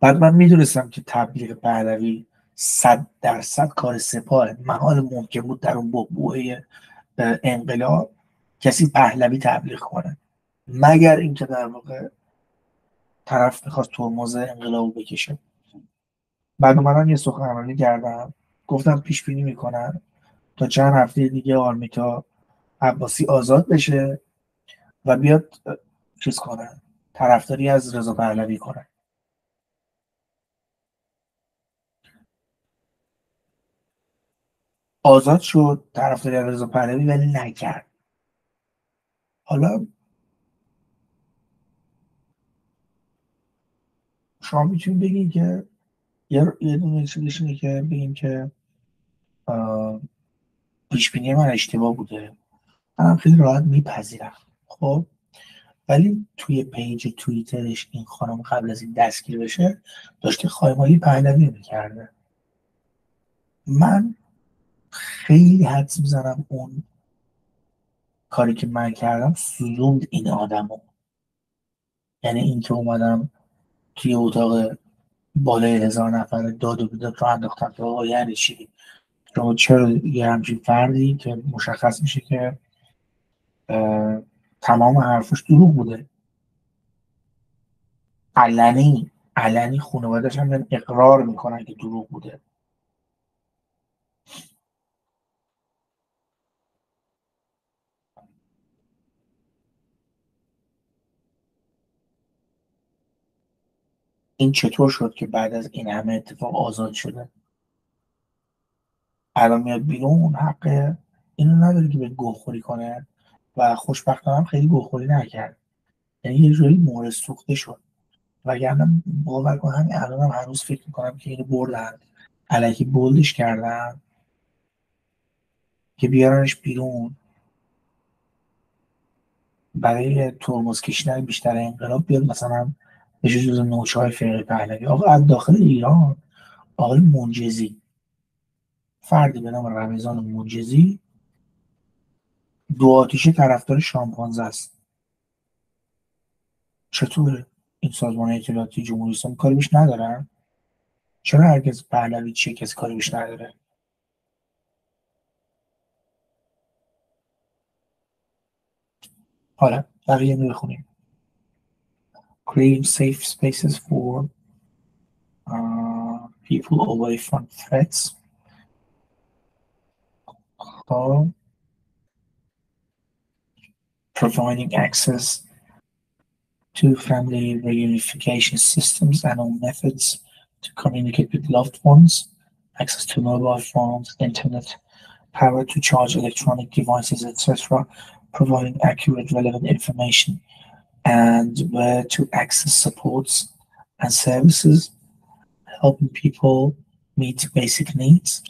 بعد من می‌دونستم که تبلیغ پهلوی صد درصد کار سپاه محال ممکن بود در اون بوه انقلاب کسی پهلوی تبلیغ کنه. مگر اینکه در واقع طرف می‌خواست ترمز انقلاب بکشه. بعد اومدن یه سخنرانی کردم گفتم پیش بینی می‌کنن. تا چند هفته دیگه آرمیتا عباسی آزاد بشه و بیاد چیز کنه طرفداری از رضا پهلوی کنه. آزاد شد طرفداری از رضا پهلوی ولی نکرد. حالا شما می‌تونید بگید که یه یه دونه که بگیم که پیش بینی من اشتباه بوده. من خیلی راحت میپذیرم. خب؟ ولی توی پیج توییترش این خانم قبل از این دستگیر بشه داشته خایمالی پهلوی می‌کرده. من خیلی حدس می‌زنم اون کاری که من کردم سوزوند این آدمو. یعنی اینکه اومدم توی اتاق بالای هزار نفر داد و بیداد رو انداختم که آقا یعنی چی؟ شما چرا یه همچین فردی که مشخص میشه که تمام حرفش دروغ بوده؟ علنی علنی خانوادش هم اقرار می‌کنن که دروغ بوده. این چطور شد که بعد از این همه اتفاق آزاد شده؟ الان میاد بیرون حق اینو نداره که به گوخوری کنه و خوشبختانه هم خیلی گوخوری نکرد. یعنی یه جوری مورد سوخته شد. وگرنه باور کن همین الان هم هنوز فکر می‌کنم که اینو بردن. علیکی بولدش کردن. که بیارنش بیرون. برای ترمز کشیدن بیشتر انقلاب بیاد مثلا به جز نوچه های فرقه پهلوی. آقا از داخل ایران آقای منجزی فردی به نام رمضان منجزی دو آتیشه طرفدار شامپانزه است. چطور این سازمان اطلاعاتی جمهوری اسلامی کاری بیش ندارن چرا هرگز پهلوی چیه کسی کاری بیش نداره؟ حالا بقیه می بخونیم. Creating safe spaces for uh, people away from threats. So providing access to family reunification systems and all methods to communicate with loved ones, access to mobile phones, internet, power to charge electronic devices, etc., providing accurate, relevant information, and where to access supports and services, helping people meet basic needs,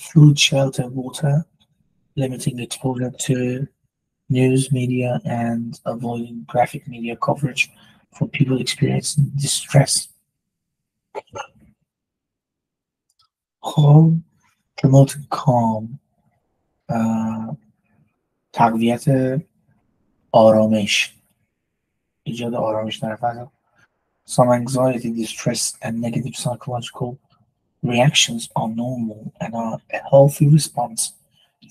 food, shelter, water, limiting exposure to news media and avoiding graphic media coverage for people experiencing distress. خب promoting calm تقویت آرامش ایجاد آرامش در فضا some anxiety, distress, and negative psychological reactions are normal and are a healthy response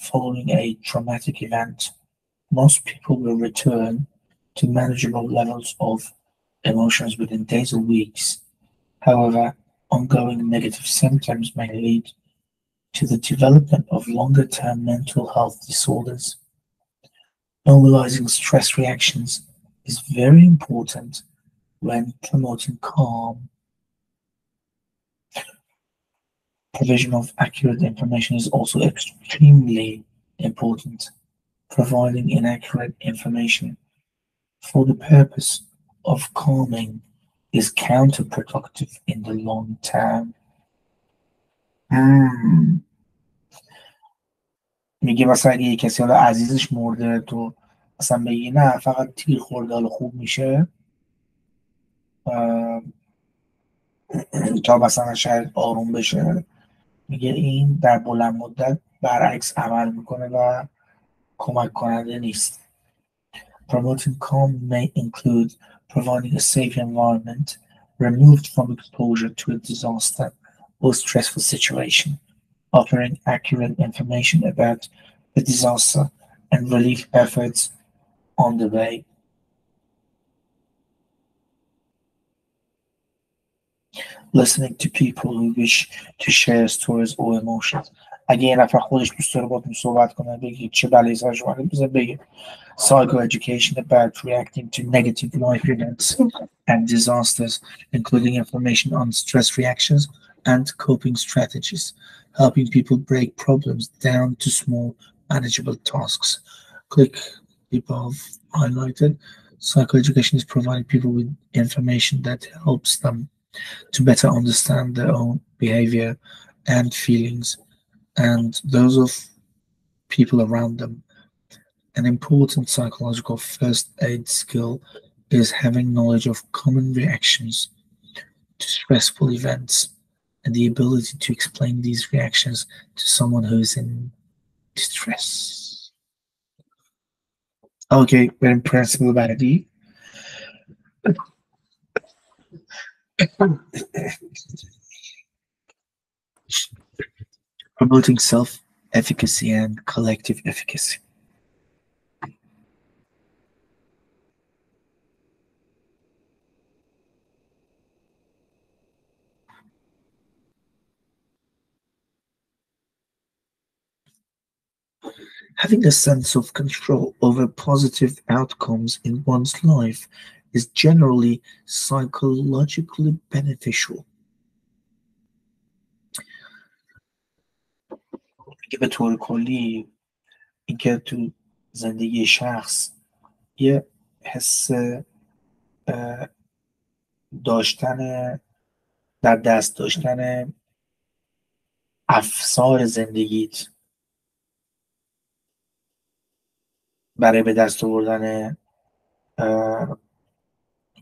following a traumatic event most people will return to manageable levels of emotions within days or weeks. However, ongoing negative symptoms may lead to the development of longer term mental health disorders. Normalizing stress reactions is very important when promoting calm. Provision of accurate information is also extremely important providing inaccurate information for the purpose of calming is counterproductive in the long term. Hmm. میگه مثلا اگه کسی حالا عزیزش مرده تو مثلا بگی نه فقط تیر خورده حالا خوب میشه تا مثلا شاید آروم بشه میگه این در بلند مدت برعکس عمل میکنه و کمک کننده نیست. Promoting calm may include providing a safe environment removed from exposure to a disaster or stressful situation, offering accurate information about the disaster and relief efforts on the way. Listening to people who wish to share stories or emotions اگه یه نفر خودش دوست داره باتون صحبت کنه بگی چه بلایی سرش اومده بزن بگه psychoeducation about reacting to negative life events and disasters including information on stress reactions and coping strategies helping people break problems down to small manageable tasks click above highlighted psychoeducation is providing people with information that helps them to better understand their own behavior and feelings and those of people around them. An important psychological first aid skill is having knowledge of common reactions to stressful events and the ability to explain these reactions to someone who is in distress. Okay, we're in principle about it promoting self-efficacy and collective efficacy. Having a sense of control over positive outcomes in one's life is generally psychologically beneficial. که به طور کلی اینکه تو زندگی شخص یه حس داشتن در دست داشتن افسار زندگیت برای به دست آوردن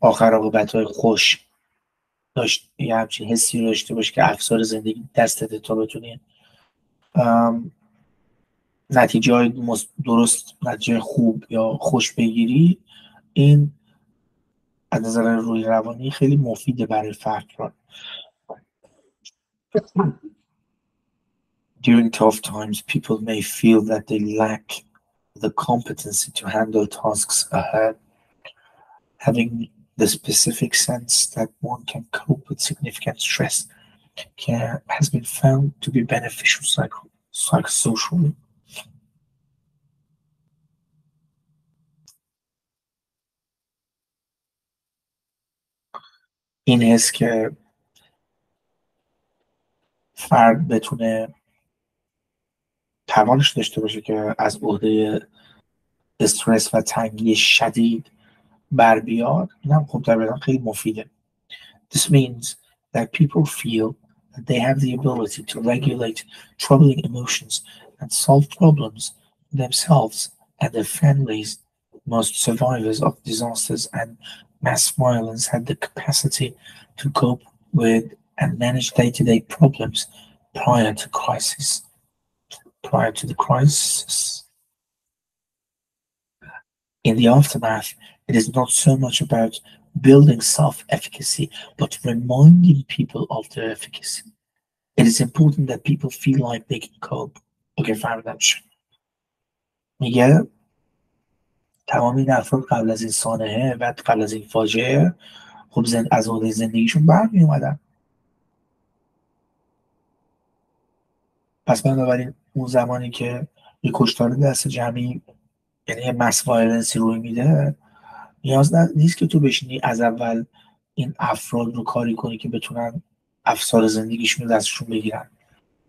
آخر های خوش داشت یه همچین حسی داشته باش که افسار زندگی دستت تا بتونی نتیجه های درست نتیجه خوب یا خوش بگیری این از نظر روی روانی خیلی مفیده برای فرد را During tough times, people may feel that they lack the competency to handle tasks ahead. Having the specific sense that one can cope with significant stress can, has been found to be beneficial psycho, psychosocially. این حس که فرد بتونه توانش داشته باشه که از عهده استرس و تنگی شدید بر بیاد این هم خب در خیلی مفیده This means that people feel that they have the ability to regulate troubling emotions and solve problems themselves and their families. Most survivors of disasters and mass violence had the capacity to cope with and manage day to day problems prior to crisis. Prior to the crisis. In the aftermath, it is not so much about building self efficacy, but reminding people of their efficacy. It is important that people feel like they can cope. Okay, فهمیدم میگه تمام این افراد قبل از این سانحه و قبل از این فاجعه خب زن... از عهده زندگیشون برمی اومدن پس بنابراین اون زمانی که یه کشتار دست جمعی یعنی یه mass violence ی روی میده نیاز نیست که تو بشینی از اول این افراد رو کاری کنی که بتونن افسار زندگیشون رو دستشون بگیرن.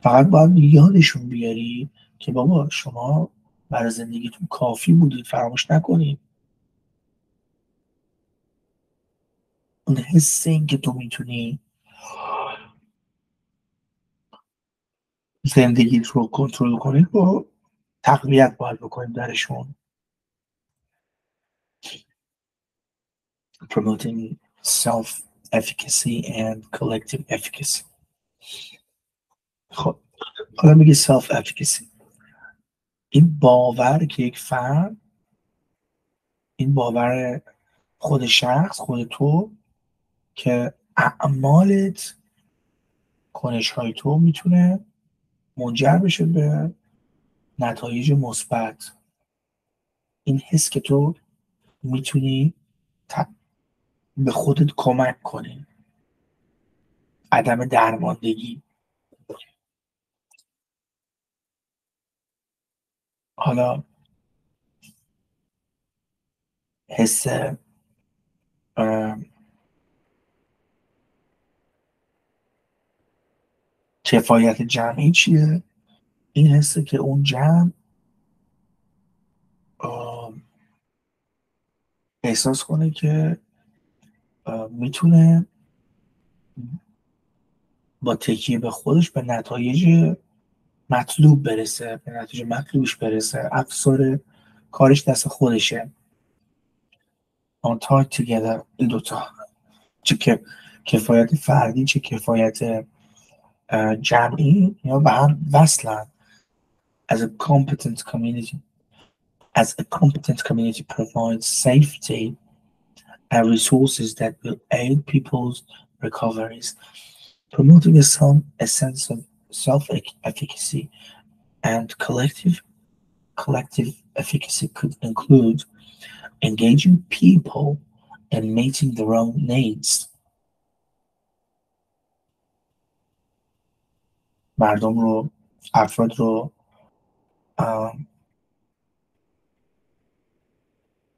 فقط باید یادشون بیاری که بابا شما برای زندگیتون کافی بودید فراموش نکنید اون حس این که تو می‌تونی زندگیت رو کنترل کنید با تقویت باید بکنیم درشون. Promoting self-efficacy and collective efficacy. خب حالا میگه self-efficacy. این باور که یک فرد این باور خود شخص خود تو که اعمالت کنش های تو می‌تونه منجر بشه به نتایج مثبت. این حس که تو می‌تونی به خودت کمک کنی. عدم درماندگی. حالا حس کفایت جمعی چیه؟ این حسه که اون جمع احساس کنه که می‌تونه با تکیه به خودش به نتایج مطلوب برسه به نتیجه مطلوبش برسه. افسار کارش دست خودشه. On tied together این دوتا چه که کفایت فردی چه کفایت جمعی یا به هم وصلن. As a competent community as a competent community provides safety and resources that will aid people's recoveries promoting a, some, a sense of self-efficacy and collective collective efficacy could include engaging people and meeting their own needs مردم رو افراد رو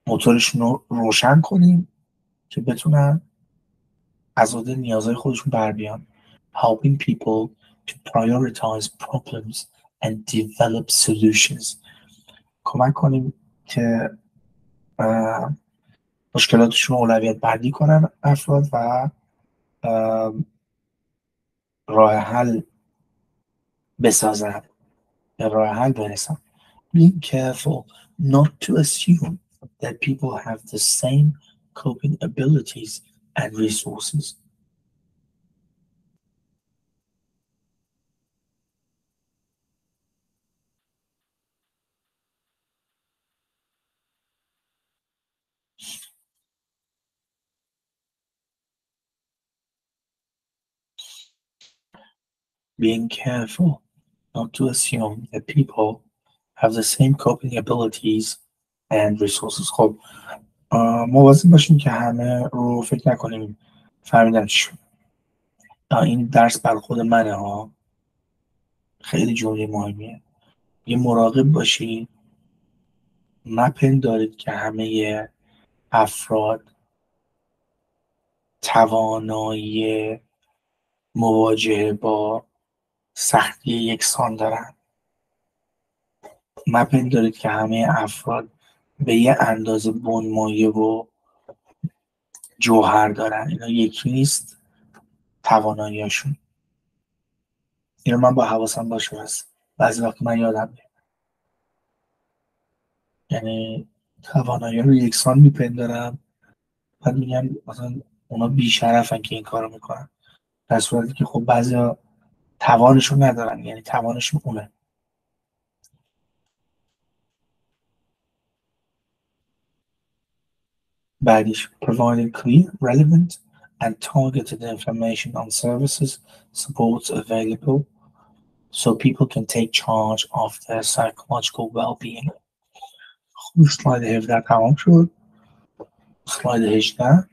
موتورشون رو روشن کنیم که بتونن از عهده نیازهای خودشون بر بیان helping people to prioritize problems and develop solutions کمک کنیم که مشکلاتشون رو اولویت بندی کنن افراد و راه حل بسازن به راه حل برسن being careful not to assume that people have the same coping abilities and resources. Being careful not to assume that people have the same coping abilities and resources مواظب باشیم که همه رو فکر نکنیم فهمیدن چی این درس بر خود منه ها خیلی جمله مهمیه. یه مراقب باشید دارید که همه افراد توانایی مواجهه با سختی یکسان دارن. مپندارید که همه افراد به یه اندازه بنمایه و جوهر دارن اینا یکی نیست تواناییاشون اینو من با حواسم باشه هست بعضی وقت من یادم یعنی توانایی رو یکسان میپندارم. بعد میگم مثلا اونا بیشرفن که این کارو می‌کنن. در صورتی که خب بعضی توانشون ندارن یعنی توانشون اونه. Baggish provided clear, relevant, and targeted information on services, supports available so people can take charge of their psychological well-being. Hoşlaydı Slide kalmışlar. Hoşlaydı that.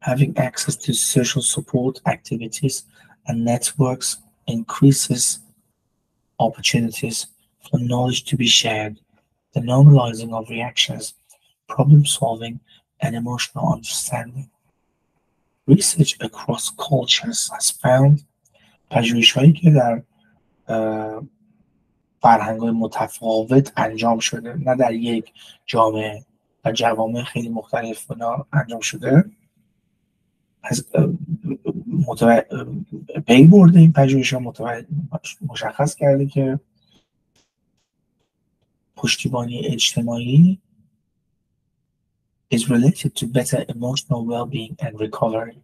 Having access to social support activities and networks increases opportunities for knowledge to be shared, the normalizing of reactions, problem solving, and emotional understanding. Research across cultures has found پژوهش هایی که در فرهنگ متفاوت انجام شده نه در یک جامعه و جوامع خیلی مختلف انجام شده از پی برده این پژوهش مشخص کرده که پشتیبانی اجتماعی is related to better emotional well-being and recovery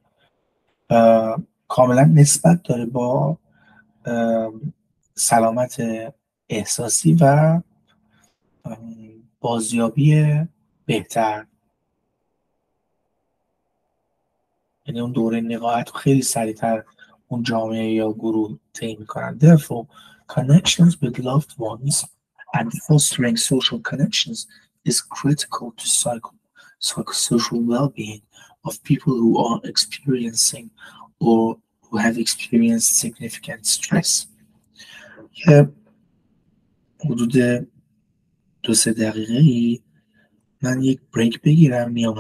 کاملا نسبت داره با سلامت احساسی و بازیابی بهتر یعنی اون دوره نقاهت خیلی سریعتر اون جامعه یا گروه طی میکنن therefore connections with loved ones and fostering social connections is critical to psycho psychosocial well-being of people who are experiencing or who have experienced significant stress که حدود دو سه دقیقه ای من یک بریک بگیرم میام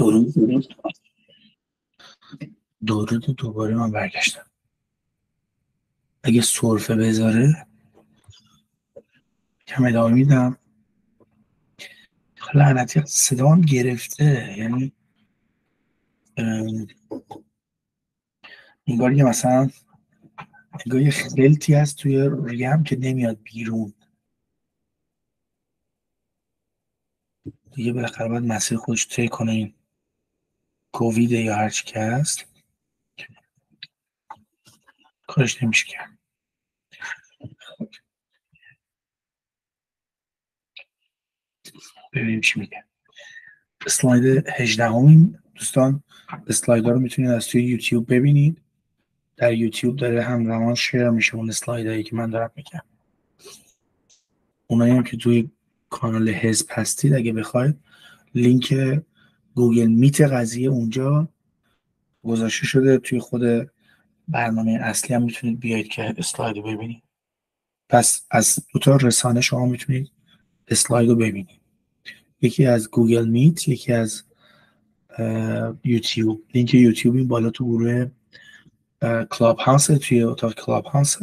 درود درود. دوباره من برگشتم. اگه سرفه بذاره کم ادامه میدم. لعنتی صدا هم گرفته یعنی انگار که مثلا انگار یه خلطی هست توی ریم که نمیاد بیرون. دیگه بالاخره باید مسیر خودش طی کنه. این کووید یا هرچی که هست. کارش نمیشه کرد. ببینیم چی میگه. اسلاید 18 همین دوستان اسلاید ها رو می‌تونید از توی یوتیوب ببینید. در یوتیوب داره همزمان شیر میشه اون اسلاید هایی که من دارم میگم. اونایی هم که توی کانال حزب هستید اگه بخواید لینک گوگل میت قضیه اونجا گذاشته شده توی خود برنامه اصلی هم می‌تونید بیاید که اسلاید رو ببینید. پس از دو تا رسانه شما می‌تونید اسلاید رو ببینید. یکی از گوگل میت یکی از یوتیوب. لینک یوتیوب این بالا تو گروه کلاب هاوس توی اتاق کلاب هاوس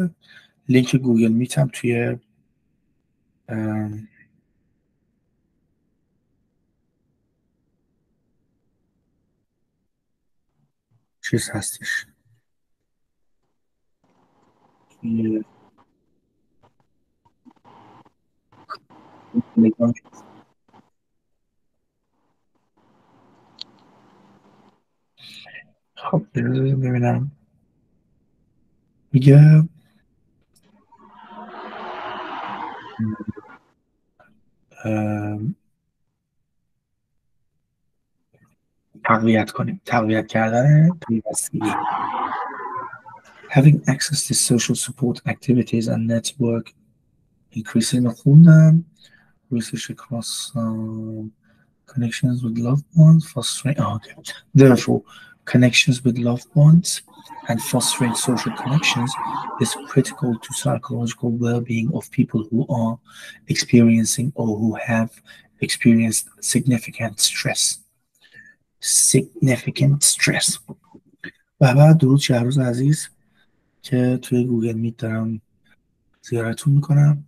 لینک گوگل میت هم توی چیز هستش. خب ببینم. میگه تقویت کنیم تقویت کردن پیوستگی having access to social support activities and network increasing خوندم research across um, connections with loved ones fostering oh, okay therefore connections with loved ones and fostering social connections is critical to psychological well-being of people who are experiencing or who have experienced significant stress Significant stress. و بعد درود شهروز عزیز که توی گوگل میت دارم زیارتون می‌کنم.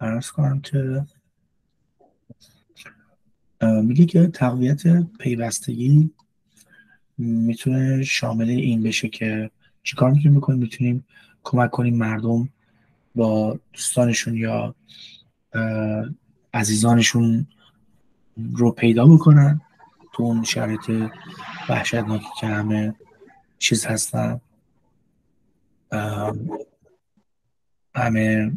ارز کنم که میگه که تقویت پیوستگی می‌تونه شامل این بشه که چیکار می‌تونیم می‌کنیم می‌تونیم کمک کنیم مردم با دوستانشون یا عزیزانشون رو پیدا بکنن تو اون شرایط وحشتناکی که همه چیز هستن. همه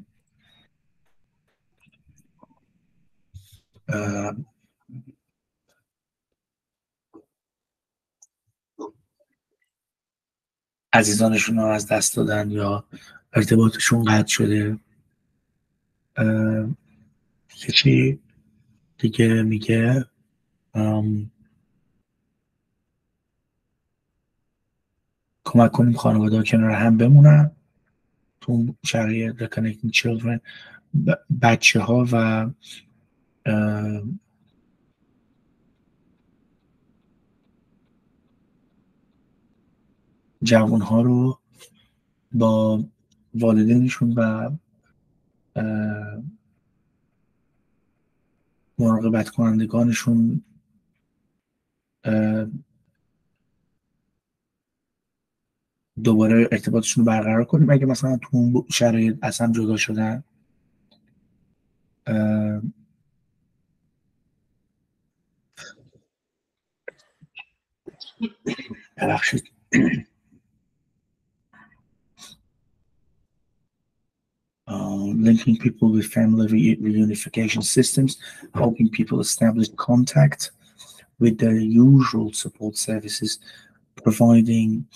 عزیزانشون رو از دست دادن یا ارتباطشون قطع شده. چی دیگه میگه؟ کمک کنیم خانواده ها کنار هم بمونن. تو شرایط Reconnecting Children بچه ها و جوان ها رو با والدینشون و مراقبت کنندگانشون دوباره ارتباطشون رو برقرار کنیم. اگه مثلا تو اون شرایط اصلا جدا شدن ببخشید. Uh, linking people with family re reunification systems, helping people establish contact with their usual support services, providing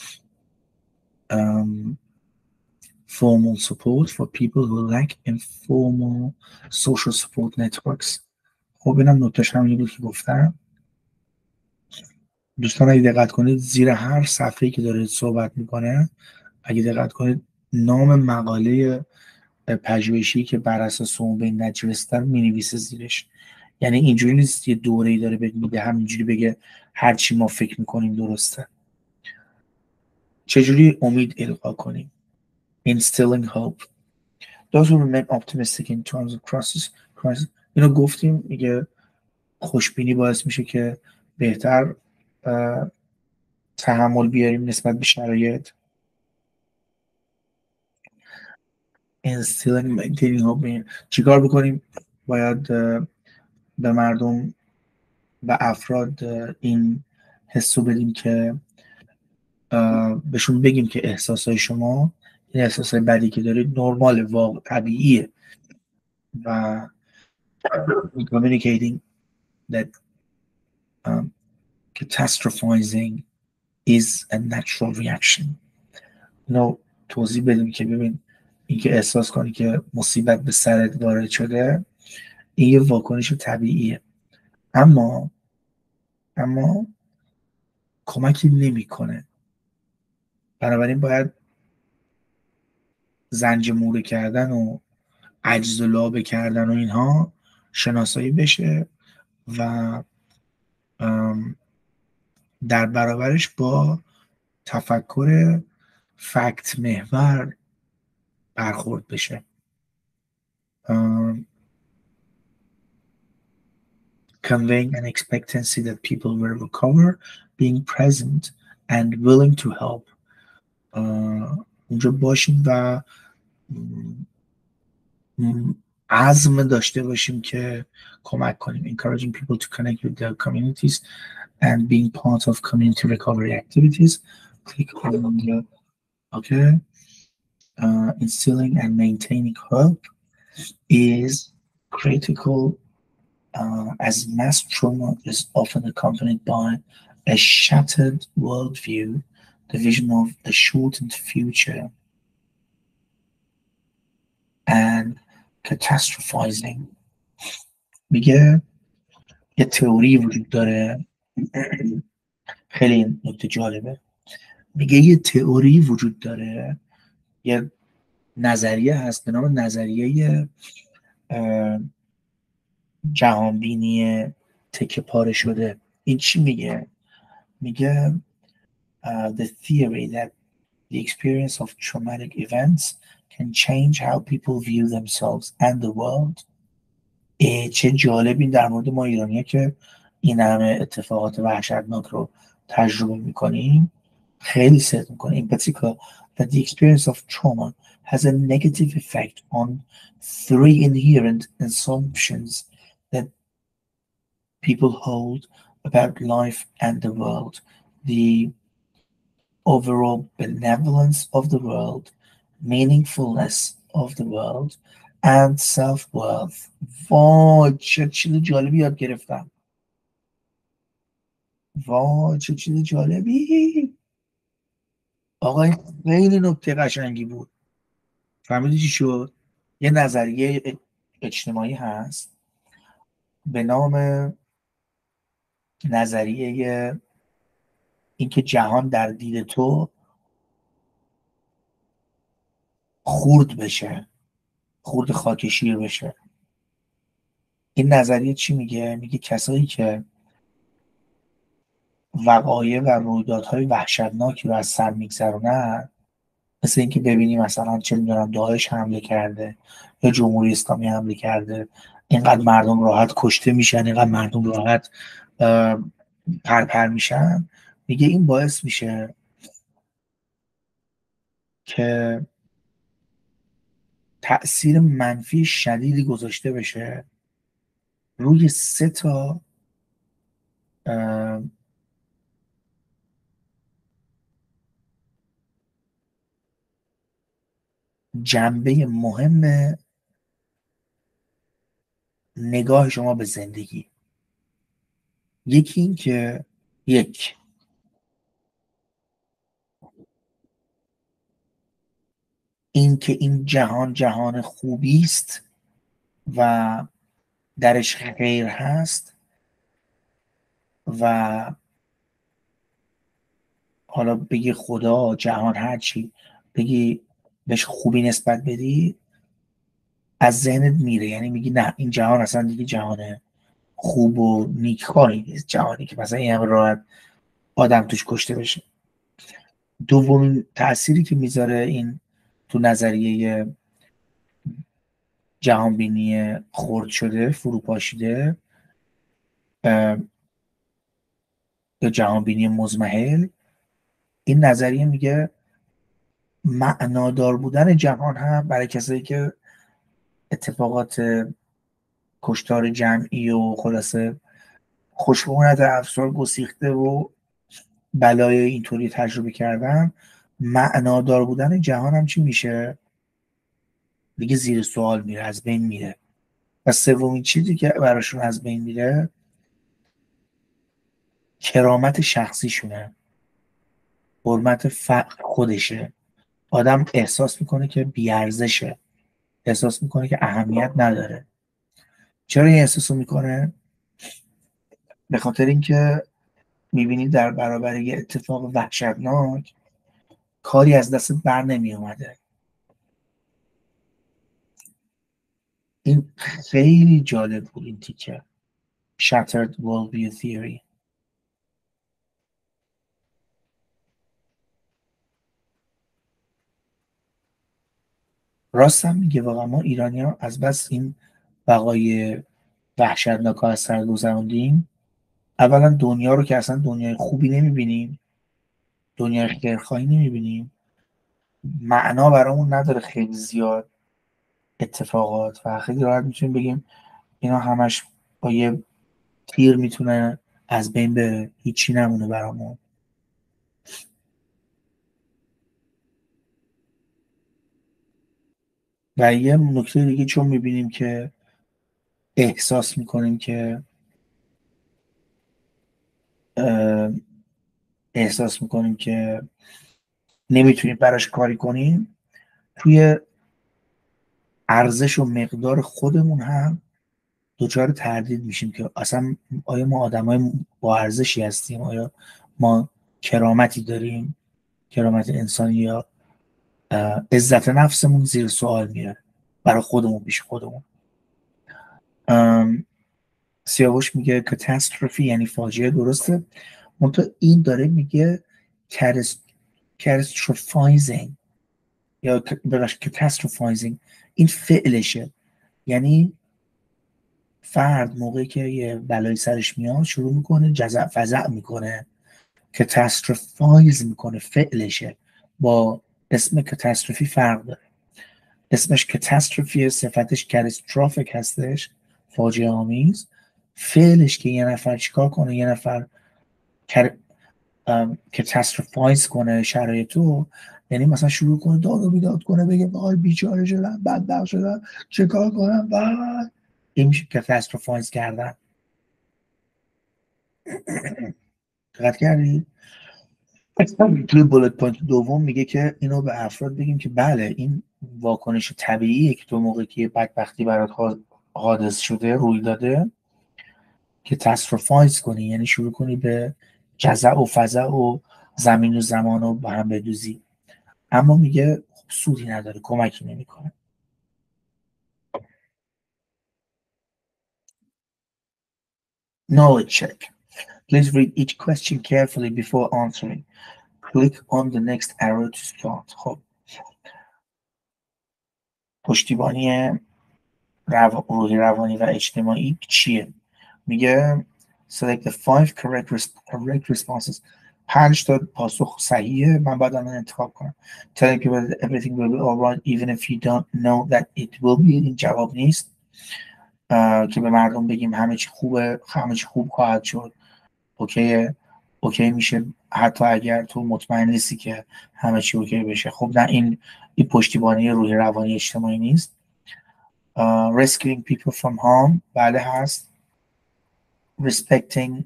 um, formal support for people who lack informal social support networks. خب اینم نکتهش همینی بود که گفتم دوستان اگه دقت کنید زیر هر صفحه که داره صحبت میکنه اگه دقت کنید نام مقاله پژوهشی که بر اساس اون به این نتیجه رسیدن می‌نویسه زیرش. یعنی اینجوری نیست یه دوره ای داره میده همینجوری بگه هر چی ما فکر می‌کنیم درسته. چجوری امید القا کنیم؟ Instilling hope. Those who remain optimistic in terms of crisis, crisis. اینو گفتیم میگه خوشبینی باعث میشه که بهتر تحمل بیاریم نسبت به شرایط. Instilling maintaining hope چیکار بکنیم؟ باید به مردم و افراد این حسو بدیم که بهشون بگیم که احساس های شما این احساس بدی که دارید نرمال واقع طبیعیه. و communicating that um, catastrophizing is a natural reaction. اینو توضیح بدیم که ببین اینکه احساس کنی که مصیبت به سرت وارد شده این یه واکنش طبیعیه. اما اما کمکی نمی‌کنه. بنابراین باید زنج موره کردن و عجز و لابه کردن و اینها شناسایی بشه و در برابرش با تفکر فکت محور برخورد بشه conveying an expectancy that people will recover, being present and willing to help. اونجا باشیم و عزم داشته باشیم که کمک کنیم encouraging people to connect with their communities and being part of community recovery activities click on the okay uh, instilling and maintaining hope is critical uh, as mass trauma is often accompanied by a shattered worldview, the vision of the shortened future, and catastrophizing. میگه یه تئوری وجود داره خیلی نکته جالبه میگه یه تئوری وجود داره یه نظریه هست به نام نظریه جهانبینی تکه پاره شده. این چی میگه؟ میگه the theory that the experience of traumatic events can change how people view themselves and the world. چه جالب این در مورد ما ایرانی که این همه اتفاقات وحشتناک رو تجربه می‌کنیم. خیلی صدق می‌کنیم in particular that the experience of trauma has a negative effect on three inherent assumptions that people hold about life and the world the overall benevolence of the world, meaningfulness of the world, and self-worth. وای چه چیز جالبی یاد گرفتم وای چه چیز جالبی آقا خیلی نکته قشنگی بود. فهمیدی چی شد؟ یه نظریه اجتماعی هست به نام نظریه اینکه جهان در دید تو خورد بشه خورد خاکشیر بشه. این نظریه چی میگه؟ میگه کسایی که وقایع و رویدادهای وحشتناکی رو از سر میگذرونن؟ مثل اینکه ببینی مثلا چه می‌دونم داعش حمله کرده یا جمهوری اسلامی حمله کرده. اینقدر مردم راحت کشته میشن اینقدر مردم راحت پرپر میشن. میگه این باعث میشه که تاثیر منفی شدیدی گذاشته بشه روی سه تا جنبه مهم نگاه شما به زندگی. یکی این که یک. اینکه این جهان جهان خوبی است و درش خیر هست و حالا بگی خدا جهان هرچی بگی بهش خوبی نسبت بدی از ذهنت میره. یعنی میگی نه این جهان اصلا دیگه جهان خوب و نیکخواهی نیست. جهانی که مثلا این راحت آدم توش کشته بشه. دومین تأثیری که می‌ذاره این تو نظریه جهانبینی خرد شده فروپاشیده یا جهانبینی مزمحل این نظریه میگه معنادار بودن جهان هم برای کسایی که اتفاقات کشتار جمعی و خلاصه خشونت افسار گسیخته و بلای اینطوری تجربه کردن معنادار بودن جهان هم چی میشه؟ دیگه زیر سوال میره از بین میره. و سومین چیزی که براشون از بین میره کرامت شخصیشونه. حرمت فقر خودشه. آدم احساس می‌کنه که بیارزشه. احساس می‌کنه که اهمیت نداره. چرا این احساس می‌کنه؟ به خاطر اینکه می‌بینی در برابر یه اتفاق وحشتناک کاری از دست بر نمی اومده این خیلی جالب بود این تیکه. Shattered Worldview Theory. راستم میگه واقعا ما ایرانی ها از بس این بقای وحشتناک ها از سر گذراندیم اولا دنیا رو که اصلا دنیای خوبی نمی‌بینیم دنیای خیرخواهی نمی‌بینیم. معنا برامون نداره خیلی زیاد اتفاقات و خیلی راحت می‌تونیم بگیم اینا همش با یه تیر می‌تونه از بین به هیچی نمونه برامون. و یه نکته دیگه چون می‌بینیم که احساس می‌کنیم که احساس می‌کنیم که نمی‌تونیم براش کاری کنیم توی ارزش و مقدار خودمون هم دچار تردید میشیم که اصلا آیا ما های با ارزشی هستیم؟ آیا ما کرامتی داریم؟ کرامت انسانی یا عزت نفسمون زیر سوال میره. برای خودمون پیش خودمون. سیاوش میگه کاتاستروفی یعنی فاجعه درسته؟ منتها این داره میگه catastrophizing یا ببخش catastrophizing این فعلشه. یعنی فرد موقعی که یه بلای سرش میاد شروع می‌کنه جزع فزع می‌کنه. catastrophize می‌کنه فعلشه. با اسم catastrophe فرق داره. اسمش catastrophe صفتش catastrophic هستش فاجعه آمیز. فعلش که یه نفر چیکار کنه یه نفر catastrophize کنه شرایطو یعنی مثلا شروع کنه داد و بیداد کنه بگه وای بیچاره شدم بدبخت شدم چه کار کنم؟ وای. این میشه catastrophize کردن. دقت کردی؟ توی bullet point دوم میگه که اینو به افراد بگیم که بله این واکنش طبیعیه که تو موقعی که بدبختی برات حادث شده روی داده که تصرفایز کنی یعنی شروع کنی به جزع و فضع و زمین و زمان رو به هم بدوزی اما میگه خب سودی نداره کمکی نمی‌کنه Knowledge check. Please read each question carefully before answering. Click on the next arrow to start. خب پشتیبانی رو... روحی روانی و اجتماعی چیه؟ میگه select the five correct, correct responses پنج تا پاسخ صحیحه من باید الان انتخاب کنم telling people that everything will be alright even if you don't know that it will be این جواب نیست که به مردم بگیم همه چی خوبه همه چی خوب خواهد شد okay okay میشه. حتی اگر تو مطمئن نیستی که همه چی okay بشه. خب نه این این پشتیبانی روحی روانی اجتماعی نیست. Uh, rescuing people from harm بله هست. Respecting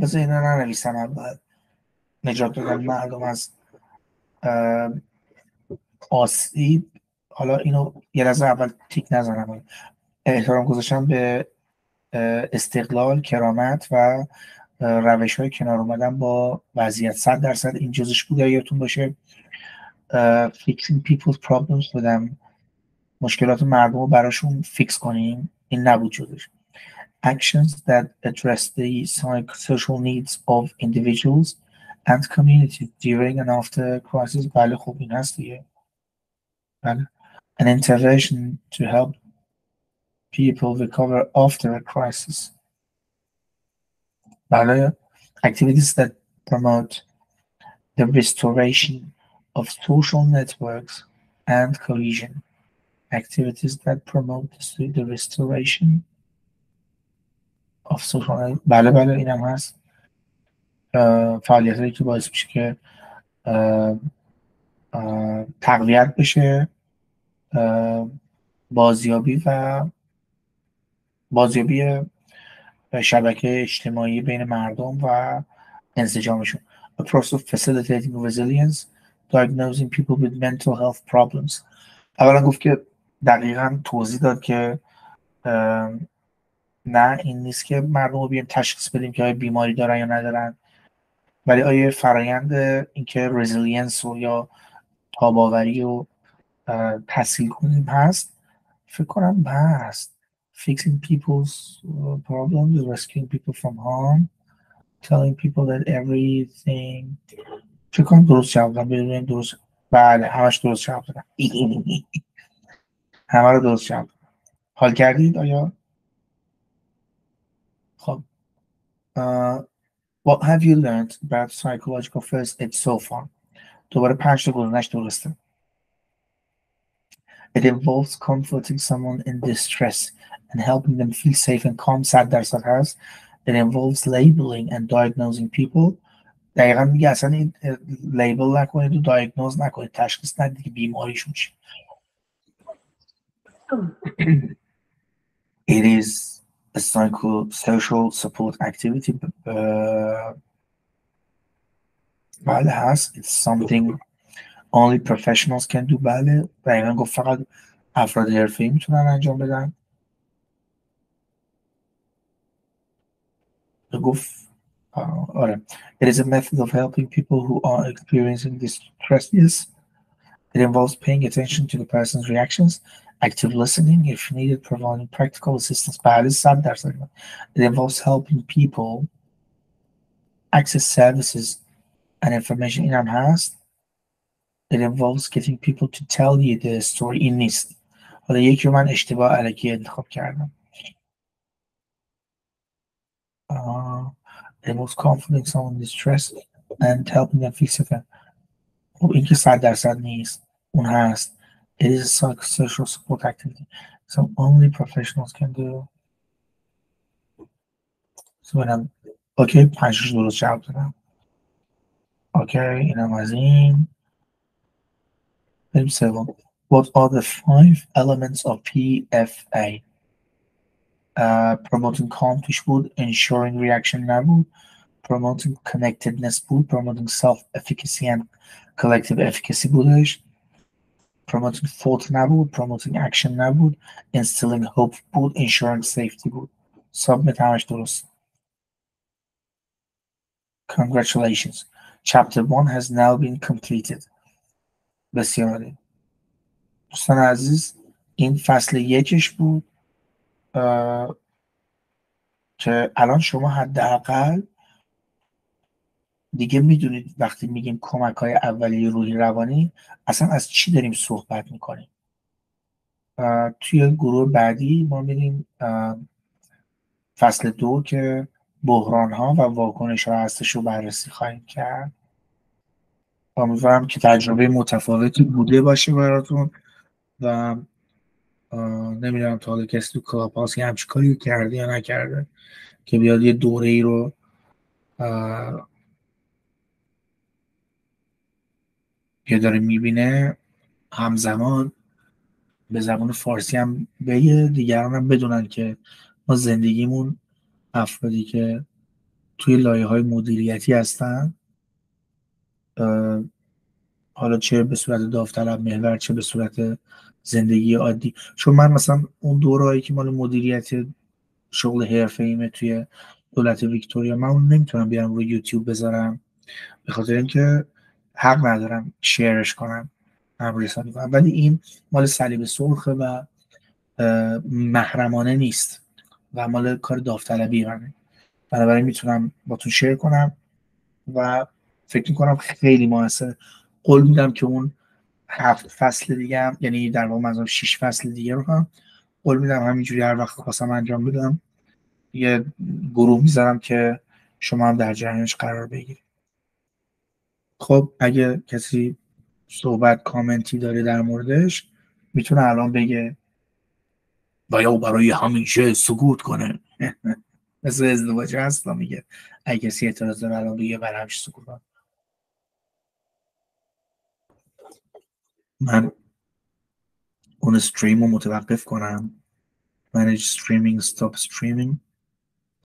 بذار اینا ننویسم اول. نجات دادن مردم از آسیب. حالا اینو یه لحظه اول تیک نزنم. احترام گذاشتم به استقلال کرامت و روش های کنار اومدن با وضعیت صد درصد این جزش بوده یادتون باشه fixing people's problems بودم. مشکلات مردم رو براشون فیکس کنیم. این نبود جزش. Actions that address the social needs of individuals and community during and after crisis. بله خوب این هست دیگه. بله. An intervention to help people recover after a crisis بله activities that promote the restoration of social networks and cohesion activities that promote the restoration of social بله بله اینم هست فعالیت هایی که باعث میشه که تقویت بشه بازیابی و بازیابی شبکه اجتماعی بین مردم و انسجامشون. A process of facilitating resilience diagnosing people with mental health problems. اولا گفت که دقیقا توضیح داد که نه این نیست که مردم رو بیایم تشخیص بدیم که آیا بیماری دارن یا ندارن. ولی آیا فرایند اینکه resilience و یا تاب‌آوری و تسهیل کنیم هست؟ فکر کنم هست. fixing people's problems rescuing people from harm telling people that everything فکر کنم درست جواب دادم بدونیم درست بله همش درست جواب دادم همه رو درست جواب حال کردید آیا خب What have you learned about psychological first aid so far? دوباره پنج تا گزینش درسته. It involves comforting someone in distress and helping them feel safe and calm. صد درصد هست. It involves labeling and diagnosing people. دقیقا میگه اصلا این لیبل نکنید و دایگنوز نکنید تشخیص ندید که بیماریشون چی It is a psychosocial support activity بله هست it's something only professionals can do بله دقیقا گفت فقط افراد حرفه‌ای میتونن انجام بدن گفت آره it is a method of helping people who are experiencing distress yes it involves paying attention to the person's reactions active listening if needed providing practical assistance بله صد درصد it involves helping people access services and information این هم هست it involves getting people to tell you the story این نیست حالا یکی رو من اشتباه علکی انتخاب کردم uh, it involves comforting someone distressed and helping them feel safer خب این که صد درصد نیست اون هست it is a psychosocial support activity so only professionals can do so when I'm okay پنجش درست جواب دادم اوکی اینم از این بریم سوم What are the five elements of PFA? Uh, promoting calm توش بود ensuring reaction نبود promoting connectedness بود promoting self-efficacy and collective efficacy بودش promoting thought نبود promoting action نبود instilling hope بود ensuring safety بود submit همش درست congratulations chapter 1 has now been completed بسیار دوستان عزیز این فصل یکش بود که الان شما حداقل دیگه می‌دونید وقتی میگیم کمک های اولیه روحی روانی اصلا از چی داریم صحبت می‌کنیم؟ توی گروه بعدی ما میریم فصل دو که بحران ها و واکنش ها هستش رو بررسی خواهیم کرد. امیدوارم که تجربه متفاوتی بوده باشه براتون و نمی‌دونم تا حالا کسی تو کلاب هاست که همچی کاری کرده یا نکرده که بیاد یه دوره ای رو که داره می‌بینه همزمان به زبان فارسی هم بگه دیگران هم بدونن که ما زندگیمون افرادی که توی لایه های مدیریتی هستن حالا چه به صورت داوطلب محور چه به صورت زندگی عادی. چون من مثلا اون دورهایی که مال مدیریت شغل حرفه ایمه توی دولت ویکتوریا من اون نمی‌تونم بیارم روی یوتیوب بذارم. به خاطر اینکه حق ندارم شیرش کنم رسانی کنم. ولی این مال صلیب سرخه و محرمانه نیست و مال کار داوطلبی منه. بنابراین می‌تونم باتون شیر کنم و فکر می‌کنم خیلی موثر قول میدم که اون هفت فصل دیگه هم یعنی در واقع منظورم شیش فصل دیگه رو هم قول میدم همینجوری هر وقت خواستم انجام بدم یه گروه می‌ذارم که شما هم در جریانش قرار بگیرید. خب اگه کسی صحبت کامنتی داره در موردش می‌تونه الان بگه باید برای همیشه سکوت کنه. مثل ازدواج هست میگه. اگه کسی اعتراض داره الان بگه برای همیشه سکوت من اون استریم رو متوقف کنم manage streaming stop streaming